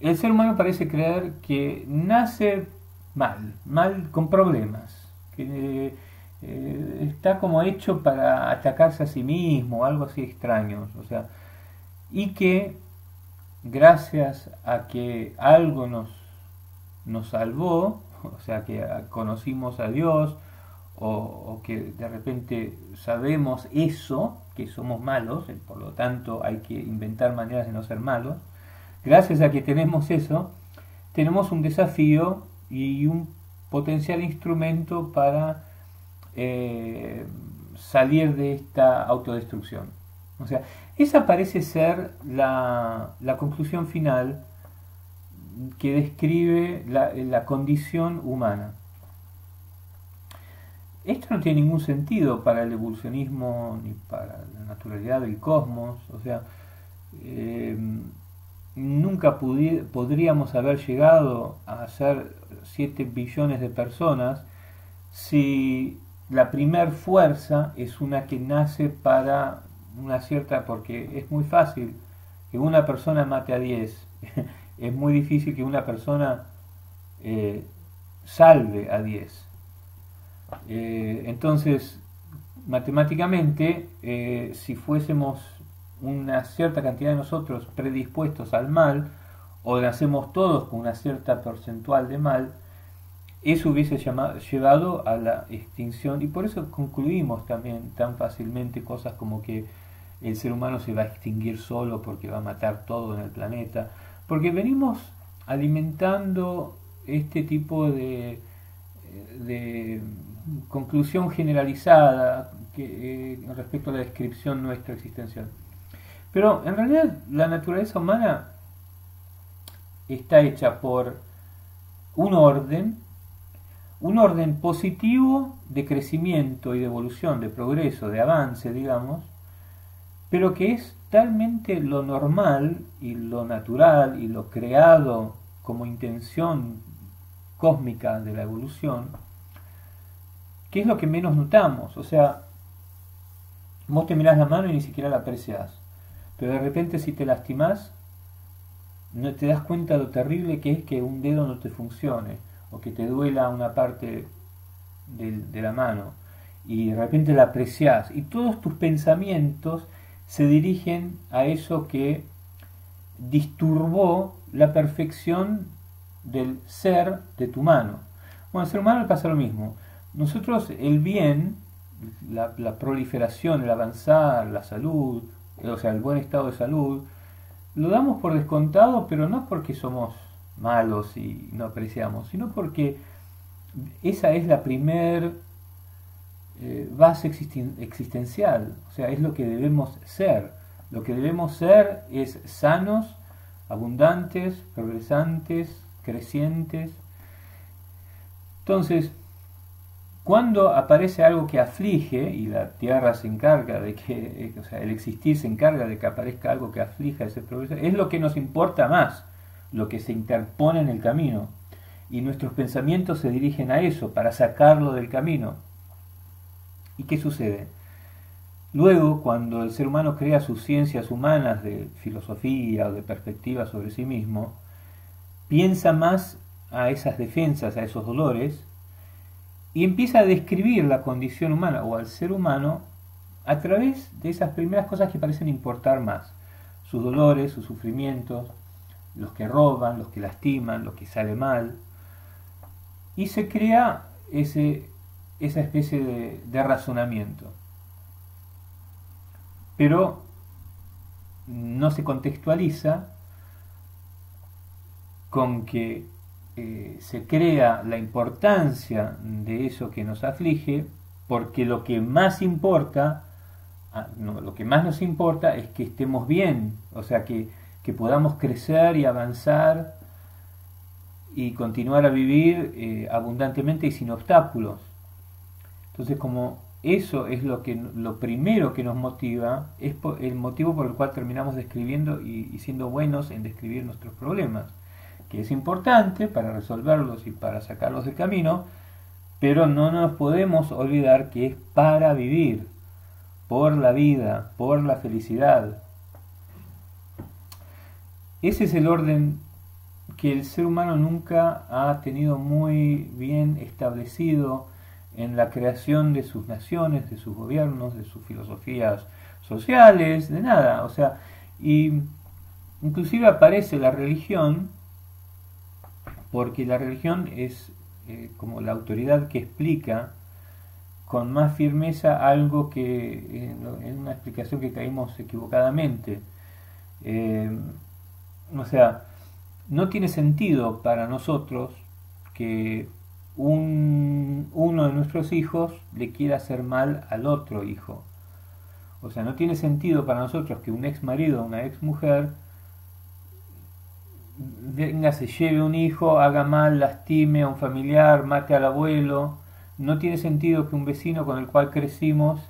el ser humano parece creer que nace mal, mal con problemas, que eh, está como hecho para atacarse a sí mismo, algo así extraño, o sea, y que gracias a que algo nos, nos salvó, o sea, que conocimos a Dios, o, que de repente sabemos eso, que somos malos, por lo tanto hay que inventar maneras de no ser malos, gracias a que tenemos eso, tenemos un desafío y un potencial instrumento para eh, salir de esta autodestrucción. O sea, esa parece ser la, conclusión final que describe la condición humana. Esto no tiene ningún sentido para el evolucionismo ni para la naturalidad del cosmos. O sea, eh, nunca podríamos haber llegado a ser 7 billones de personas si la primer fuerza es una que nace para una cierta, porque es muy fácil que una persona mate a 10, es muy difícil que una persona eh, salve a 10. Eh, entonces, matemáticamente, eh, si fuésemos una cierta cantidad de nosotros predispuestos al mal, o nacemos todos con una cierta porcentual de mal, eso hubiese llevado a la extinción. Y por eso concluimos también tan fácilmente cosas como que el ser humano se va a extinguir solo porque va a matar todo en el planeta, porque venimos alimentando este tipo de conclusión generalizada eh, respecto a la descripción nuestra existencial. Pero en realidad la naturaleza humana está hecha por un orden, un orden positivo de crecimiento y de evolución, de progreso, de avance, digamos, pero que es talmente lo normal y lo natural y lo creado como intención cósmica de la evolución, que es lo que menos notamos. O sea, vos te mirás la mano y ni siquiera la aprecias. Pero de repente si te lastimás, no te das cuenta de lo terrible que es que un dedo no te funcione o que te duela una parte de, de la mano y de repente la apreciás y todos tus pensamientos se dirigen a eso que disturbó la perfección del ser de tu mano. Bueno, al ser humano le pasa lo mismo. Nosotros el bien, la, proliferación, el avanzar, la salud, o sea, el buen estado de salud, lo damos por descontado, pero no porque somos malos y no apreciamos, sino porque esa es la primer eh, base existencial, o sea, es lo que debemos ser. Lo que debemos ser es sanos, abundantes, progresantes, crecientes. Entonces, cuando aparece algo que aflige, y la tierra se encarga de que, eh, o sea, el existir se encarga de que aparezca algo que aflija ese progreso, es lo que nos importa más, lo que se interpone en el camino. Y nuestros pensamientos se dirigen a eso, para sacarlo del camino. ¿Y qué sucede? Luego, cuando el ser humano crea sus ciencias humanas de filosofía o de perspectiva sobre sí mismo, piensa más a esas defensas, a esos dolores, y empieza a describir la condición humana o al ser humano a través de esas primeras cosas que parecen importar más. Sus dolores, sus sufrimientos, los que roban, los que lastiman, los que sale mal. Y se crea ese esa especie de, razonamiento. Pero no se contextualiza con que eh, se crea la importancia de eso que nos aflige, porque lo que más importa, ah, lo que más nos importa es que estemos bien, o sea, que, que podamos crecer y avanzar y continuar a vivir eh, abundantemente y sin obstáculos. Entonces, como eso es lo que lo primero que nos motiva, es el motivo por el cual terminamos describiendo y, siendo buenos en describir nuestros problemas, que es importante para resolverlos y para sacarlos del camino, pero no nos podemos olvidar que es para vivir, por la vida, por la felicidad. Ese es el orden que el ser humano nunca ha tenido muy bien establecido en la creación de sus naciones, de sus gobiernos, de sus filosofías sociales, de nada. O sea, y inclusive aparece la religión, porque la religión es eh, como la autoridad que explica con más firmeza algo que en, una explicación que caímos equivocadamente. Eh, o sea, no tiene sentido para nosotros que un, uno de nuestros hijos le quiera hacer mal al otro hijo. O sea, no tiene sentido para nosotros que un ex marido o una ex mujer venga, se lleve un hijo, haga mal, lastime a un familiar, mate al abuelo. No tiene sentido que un vecino con el cual crecimos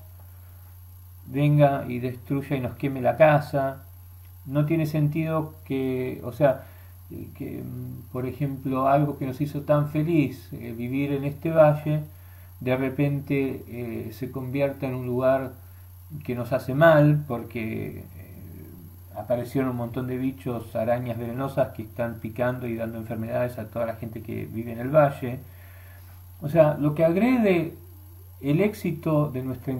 venga y destruya y nos queme la casa. No tiene sentido que, o sea, que, por ejemplo, algo que nos hizo tan feliz, eh, vivir en este valle, de repente eh, se convierta en un lugar que nos hace mal porque aparecieron un montón de bichos, arañas venenosas que están picando y dando enfermedades a toda la gente que vive en el valle. O sea, lo que agrede el éxito de nuestra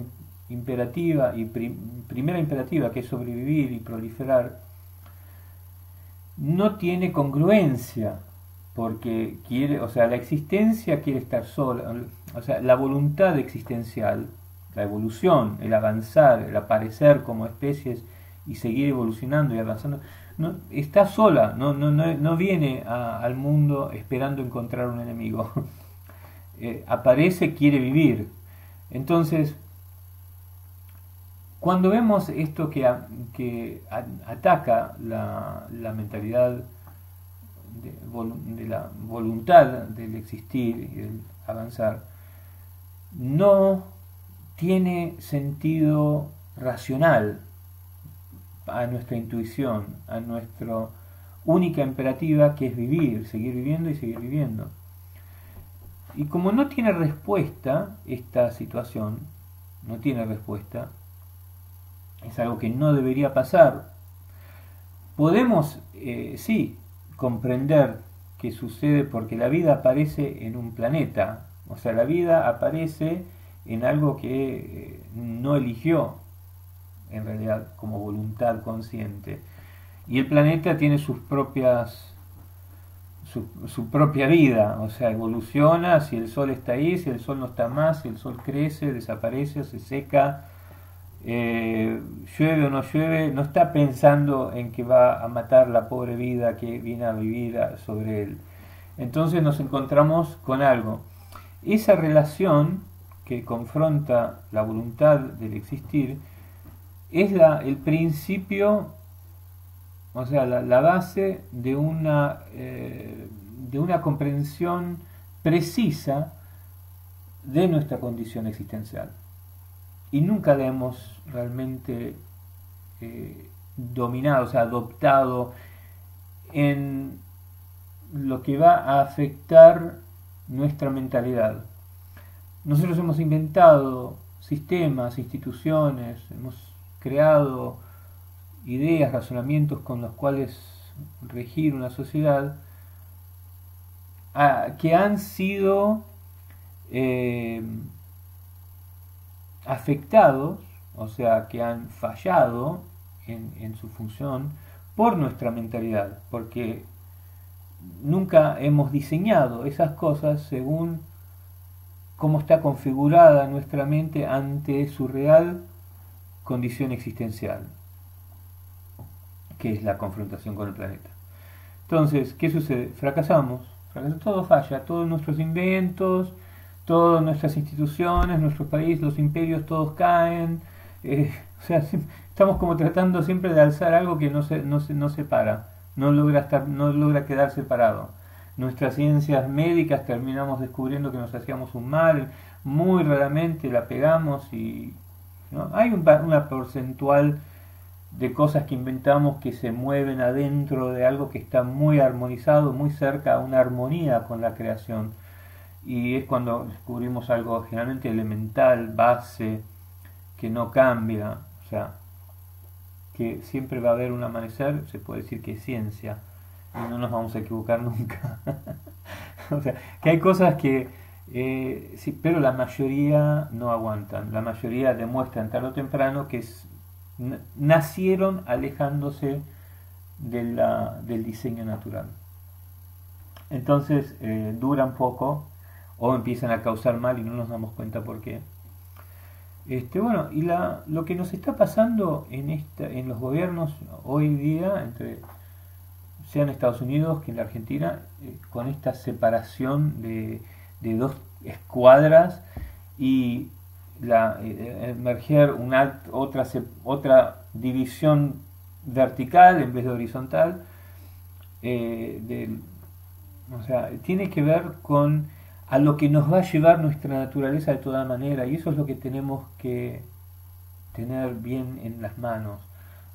imperativa y primera imperativa, que es sobrevivir y proliferar, no tiene congruencia, porque quiere, o sea, la existencia quiere estar sola, o sea, la voluntad existencial, la evolución, el avanzar, el aparecer como especies y seguir evolucionando y avanzando, no, está sola, no, no, no, no viene al mundo esperando encontrar un enemigo. Eh, aparece, quiere vivir. Entonces, cuando vemos esto que, que ataca la, mentalidad de, la voluntad del existir y del avanzar, no tiene sentido racional a nuestra intuición, a nuestra única imperativa que es vivir, seguir viviendo y seguir viviendo. Y como no tiene respuesta esta situación, no tiene respuesta, es algo que no debería pasar. Podemos, eh, sí, comprender que sucede porque la vida aparece en un planeta, o sea, la vida aparece en algo que eh, no eligió, en realidad, como voluntad consciente. Y el planeta tiene sus propias su, propia vida, o sea, evoluciona, si el sol está ahí, si el sol no está más, si el sol crece, desaparece, se seca, eh, llueve o no llueve, no está pensando en que va a matar la pobre vida que viene a vivir sobre él. Entonces nos encontramos con algo. Esa relación que confronta la voluntad del existir es el principio, o sea, la, base de una, eh, de una comprensión precisa de nuestra condición existencial y nunca la hemos realmente eh, dominado, o sea, adoptado en lo que va a afectar nuestra mentalidad. Nosotros hemos inventado sistemas, instituciones, hemos creado ideas, razonamientos con los cuales regir una sociedad ah, que han sido eh, afectados, o sea, que han fallado en, su función por nuestra mentalidad, porque nunca hemos diseñado esas cosas según cómo está configurada nuestra mente ante su real condición existencial, que es la confrontación con el planeta. Entonces, ¿qué sucede? Fracasamos, todo falla, todos nuestros inventos, todas nuestras instituciones, nuestro país, los imperios, todos caen. Eh, o sea, estamos como tratando siempre de alzar algo que no se, no se, no se para, no logra, estar, no logra quedar separado. Nuestras ciencias médicas terminamos descubriendo que nos hacíamos un mal, muy raramente la pegamos y ¿no? hay un, una porcentual de cosas que inventamos que se mueven adentro de algo que está muy armonizado, muy cerca a una armonía con la creación y es cuando descubrimos algo generalmente elemental, base, que no cambia, o sea, que siempre va a haber un amanecer, se puede decir que es ciencia, y no nos vamos a equivocar nunca. o sea, que hay cosas que, eh, sí, pero la mayoría no aguantan, la mayoría demuestran tarde o temprano que nacieron alejándose de la, del diseño natural. Entonces eh, duran poco o empiezan a causar mal y no nos damos cuenta por qué. Este, bueno, y la, lo que nos está pasando en, esta, en los gobiernos hoy día, entre sea en Estados Unidos que en la Argentina, eh, con esta separación de, dos escuadras y la, eh, emerger una, otra, otra división vertical en vez de horizontal, eh, o sea, tiene que ver con a lo que nos va a llevar nuestra naturaleza de toda manera y eso es lo que tenemos que tener bien en las manos.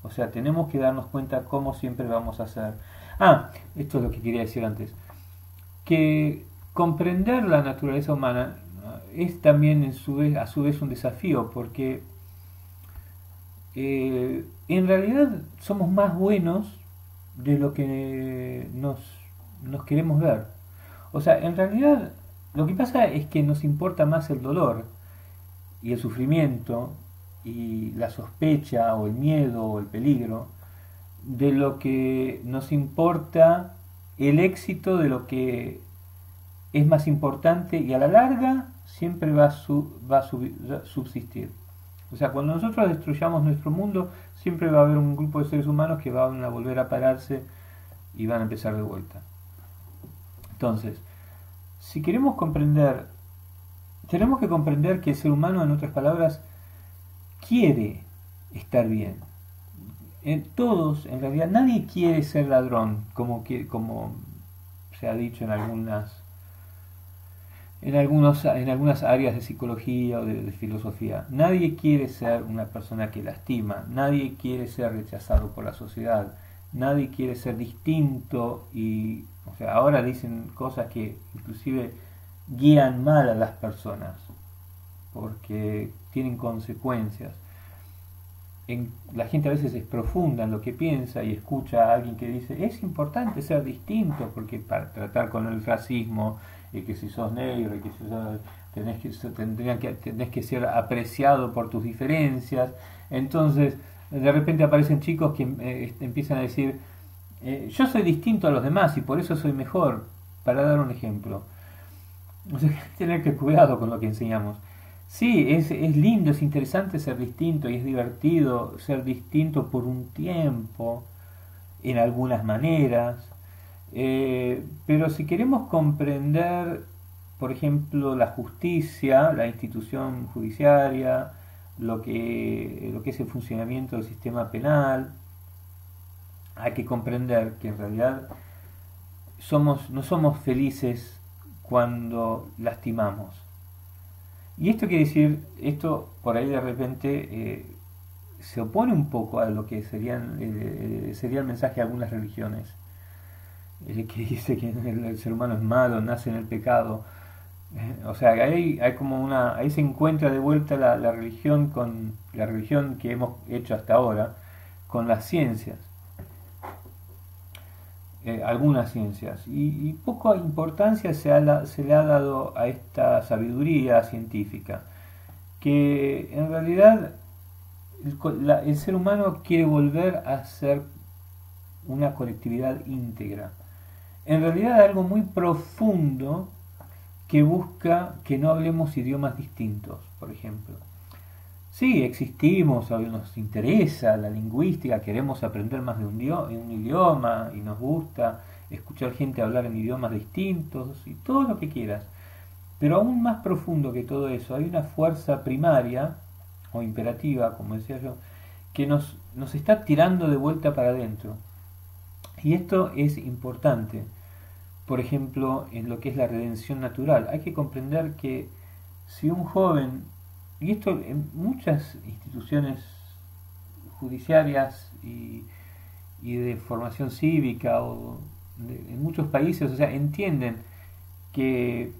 O sea, tenemos que darnos cuenta cómo siempre vamos a hacer. Ah, esto es lo que quería decir antes. Que comprender la naturaleza humana es también a su vez un desafío porque eh, en realidad somos más buenos de lo que nos, nos queremos ver. O sea, en realidad lo que pasa es que nos importa más el dolor y el sufrimiento y la sospecha o el miedo o el peligro de lo que nos importa el éxito de lo que es más importante y a la larga siempre va a, va a subsistir. O sea, cuando nosotros destruyamos nuestro mundo, siempre va a haber un grupo de seres humanos que van a volver a pararse y van a empezar de vuelta. Entonces, si queremos comprender, tenemos que comprender que el ser humano, en otras palabras, quiere estar bien. En todos, en realidad, nadie quiere ser ladrón, como, como se ha dicho en algunas en, algunos, en algunas áreas de psicología o de, filosofía. Nadie quiere ser una persona que lastima, nadie quiere ser rechazado por la sociedad, nadie quiere ser distinto y o sea, ahora dicen cosas que inclusive guían mal a las personas porque tienen consecuencias. En, la gente a veces es profunda en lo que piensa y escucha a alguien que dice es importante ser distinto porque para tratar con el racismo y que si sos negro y que si sos, tenés que, tendrían que tenés que ser apreciado por tus diferencias entonces de repente aparecen chicos que eh, empiezan a decir eh, yo soy distinto a los demás y por eso soy mejor, para dar un ejemplo. O sea, tener que cuidado con lo que enseñamos. Sí, es, es lindo, es interesante ser distinto y es divertido ser distinto por un tiempo, en algunas maneras, eh, pero si queremos comprender, por ejemplo, la justicia, la institución judiciaria, lo que, lo que es el funcionamiento del sistema penal, hay que comprender que en realidad somos, no somos felices cuando lastimamos. Y esto quiere decir, esto por ahí de repente eh, se opone un poco a lo que serían, eh, sería el mensaje de algunas religiones, que dice que el, ser humano es malo, nace en el pecado. Eh, o sea, ahí hay como una, ahí se encuentra de vuelta la, religión con la religión que hemos hecho hasta ahora, con las ciencias. Eh, algunas ciencias y, poca importancia se, se, le ha dado a esta sabiduría científica, que en realidad el, ser humano quiere volver a ser una colectividad íntegra. En realidad algo muy profundo que busca que no hablemos idiomas distintos, por ejemplo. Sí, existimos, nos interesa la lingüística, queremos aprender más de un, idioma y nos gusta escuchar gente hablar en idiomas distintos y todo lo que quieras. Pero aún más profundo que todo eso, hay una fuerza primaria o imperativa, como decía yo, que nos, nos está tirando de vuelta para adentro. Y esto es importante, por ejemplo, en lo que es la redención natural. Hay que comprender que si un joven y esto en muchas instituciones judiciarias y, de formación cívica o en muchos países, o sea, entienden que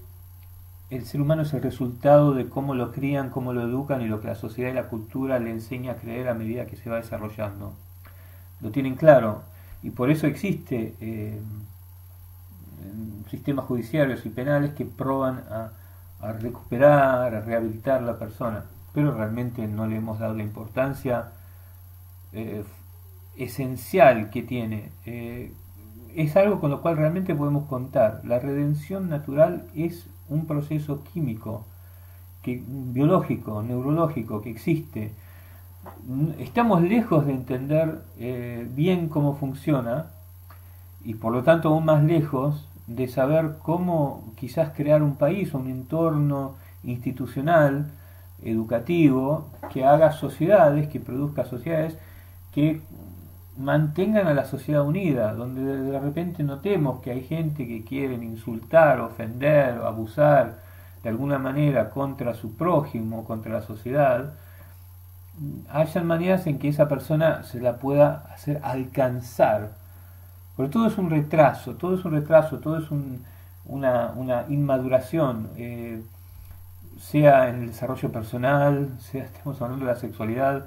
el ser humano es el resultado de cómo lo crían, cómo lo educan y lo que la sociedad y la cultura le enseña a creer a medida que se va desarrollando. Lo tienen claro y por eso existe eh, sistemas judiciarios y penales que proban a, recuperar, a rehabilitar a la persona, pero realmente no le hemos dado la importancia eh, esencial que tiene. Eh, es algo con lo cual realmente podemos contar. La redención natural es un proceso químico, que, biológico, neurológico, que existe. Estamos lejos de entender eh, bien cómo funciona y por lo tanto aún más lejos de saber cómo quizás crear un país, un entorno institucional, educativo, que haga sociedades, que produzca sociedades que mantengan a la sociedad unida, donde de repente notemos que hay gente que quieren insultar, ofender abusar de alguna manera contra su prójimo, contra la sociedad, hayan maneras en que esa persona se la pueda hacer alcanzar. Porque todo es un retraso, todo es un retraso, todo es una, una, inmaduración, eh, sea en el desarrollo personal, sea estemos hablando de la sexualidad,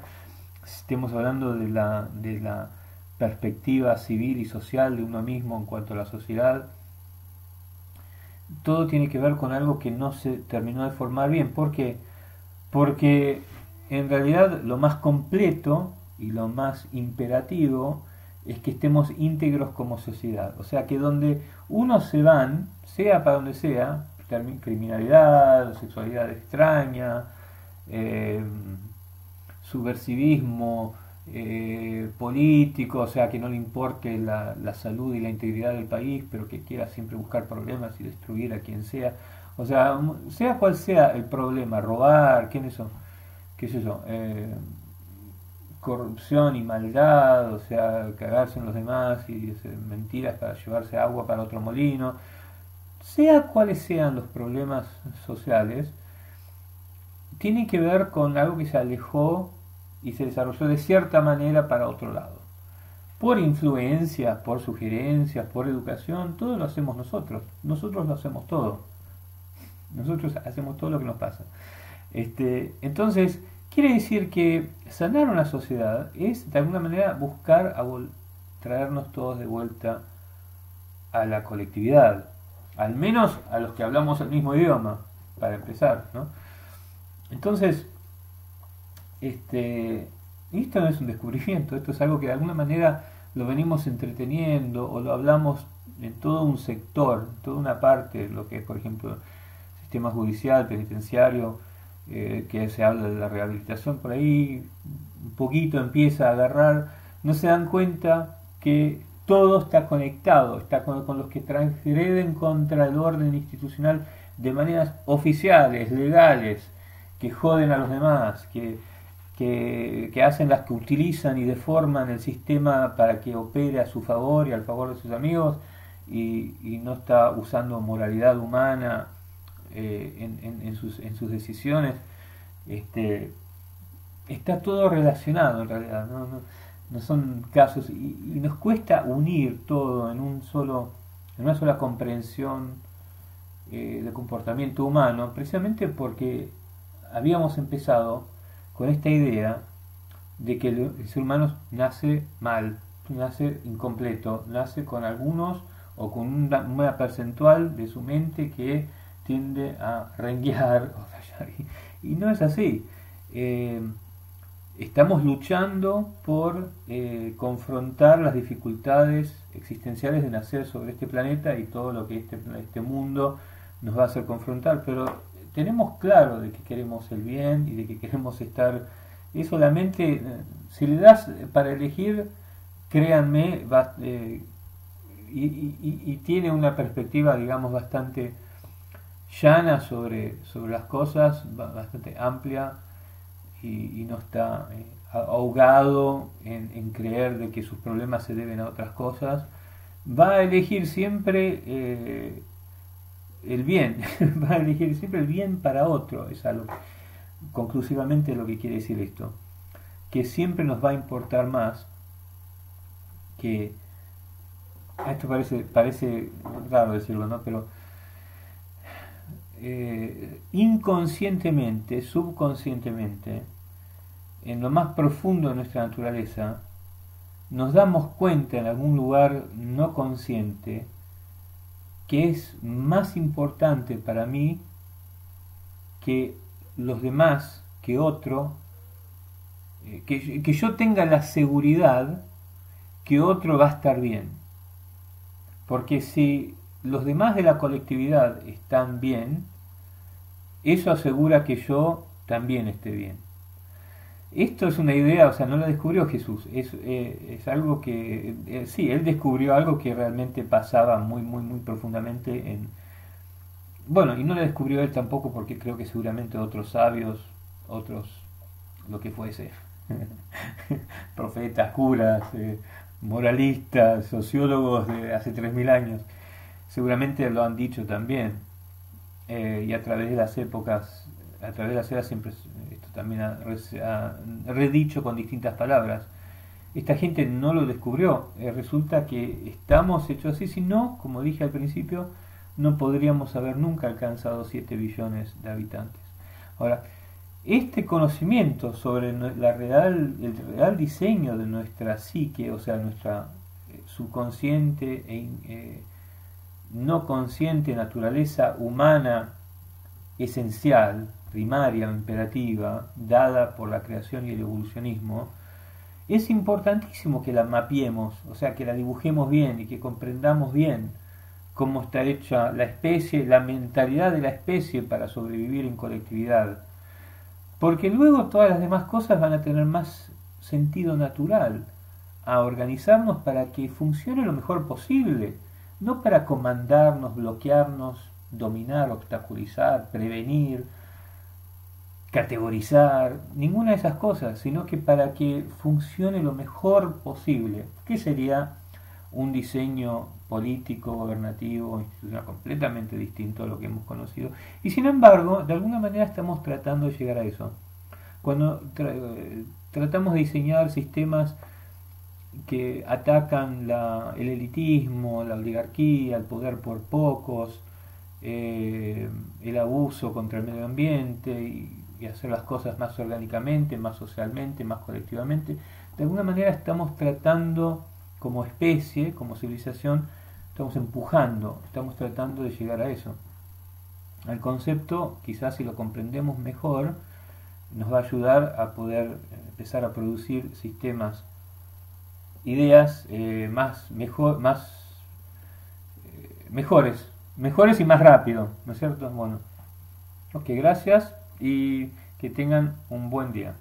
estemos hablando de la, de la perspectiva civil y social de uno mismo en cuanto a la sociedad, todo tiene que ver con algo que no se terminó de formar bien. ¿Por qué? Porque en realidad lo más completo y lo más imperativo es que estemos íntegros como sociedad. O sea que donde unos se van, sea para donde sea, criminalidad, sexualidad extraña, eh, subversivismo eh, político, o sea, que no le importe la, la, salud y la integridad del país, pero que quiera siempre buscar problemas y destruir a quien sea. O sea, sea cual sea el problema, robar, ¿quiénes son? ¿Qué es eso? Eh, corrupción y maldad, o sea, cagarse en los demás y mentiras para llevarse agua para otro molino, sea cuales sean los problemas sociales, tiene que ver con algo que se alejó y se desarrolló de cierta manera para otro lado. Por influencia, por sugerencias, por educación, todo lo hacemos nosotros. Nosotros lo hacemos todo. Nosotros hacemos todo lo que nos pasa. Este, entonces, quiere decir que sanar una sociedad es de alguna manera buscar a traernos todos de vuelta a la colectividad, al menos a los que hablamos el mismo idioma, para empezar. ¿no? Entonces, este, esto no es un descubrimiento, esto es algo que de alguna manera lo venimos entreteniendo o lo hablamos en todo un sector, en toda una parte, lo que es, por ejemplo, sistema judicial, penitenciario, eh, que se habla de la rehabilitación, por ahí un poquito empieza a agarrar, no se dan cuenta que todo está conectado, está con, los que transgreden contra el orden institucional de maneras oficiales, legales, que joden a los demás, que que, hacen las que utilizan y deforman el sistema para que opere a su favor y al favor de sus amigos y, no está usando moralidad humana eh, en, sus, decisiones. Este, está todo relacionado en realidad, no, son casos y, nos cuesta unir todo en un solo en una sola comprensión eh, de comportamiento humano, precisamente porque habíamos empezado con esta idea de que el, ser humano nace mal, nace incompleto, nace con algunos o con una, percentual de su mente que tiende a renguear y, no es así. Eh, estamos luchando por eh, confrontar las dificultades existenciales de nacer sobre este planeta y todo lo que este, este mundo nos va a hacer confrontar, pero tenemos claro de que queremos el bien y de que queremos estar, y solamente, eh, si le das para elegir, créanme, y, tiene una perspectiva, digamos, bastante llana sobre, sobre las cosas, bastante amplia, y, no está eh, ahogado en, creer de que sus problemas se deben a otras cosas, va a elegir siempre el bien, va a elegir siempre el bien para otro, es algo conclusivamente lo que quiere decir esto, que siempre nos va a importar más que esto parece parece raro decirlo, ¿no? Pero eh, inconscientemente, subconscientemente, en lo más profundo de nuestra naturaleza, nos damos cuenta en algún lugar no consciente que es más importante para mí que los demás, que otro, eh, que, que yo tenga la seguridad que otro va a estar bien. Porque si los demás de la colectividad están bien, eso asegura que yo también esté bien. Esto es una idea, o sea, no la descubrió Jesús, es, eh, es algo que, eh, sí, él descubrió algo que realmente pasaba muy, muy, muy profundamente en... Bueno, y no la descubrió él tampoco porque creo que seguramente otros sabios, otros, lo que fuese, profetas, curas, eh, moralistas, sociólogos de hace 3.000 años, seguramente lo han dicho también. y a través de las épocas, a través de las eras siempre esto también ha, redicho con distintas palabras. Esta gente no lo descubrió. Eh, resulta que estamos hechos así, si no, como dije al principio, no podríamos haber nunca alcanzado 7 billones de habitantes. Ahora, este conocimiento sobre la real, el real diseño de nuestra psique, o sea, nuestra eh, subconsciente e eh, no consciente naturaleza humana esencial, primaria imperativa, dada por la creación y el evolucionismo, es importantísimo que la mapiemos, o sea, que la dibujemos bien y que comprendamos bien cómo está hecha la especie, la mentalidad de la especie para sobrevivir en colectividad. Porque luego todas las demás cosas van a tener más sentido natural, a organizarnos para que funcione lo mejor posible, no para comandarnos, bloquearnos, dominar, obstaculizar, prevenir, categorizar, ninguna de esas cosas, sino que para que funcione lo mejor posible, que sería un diseño político, gobernativo, institucional completamente distinto a lo que hemos conocido. Y sin embargo, de alguna manera estamos tratando de llegar a eso. Cuando tratamos de diseñar sistemas que atacan el elitismo, la oligarquía, el poder por pocos, eh, el abuso contra el medio ambiente y, y hacer las cosas más orgánicamente, más socialmente, más colectivamente, de alguna manera estamos tratando como especie, como civilización, estamos empujando, estamos tratando de llegar a eso. Al concepto, quizás si lo comprendemos mejor, nos va a ayudar a poder empezar a producir sistemas, ideas eh, más, mejor, más eh, mejores, mejores y más rápido, ¿no es cierto? Bueno, ok, gracias y que tengan un buen día.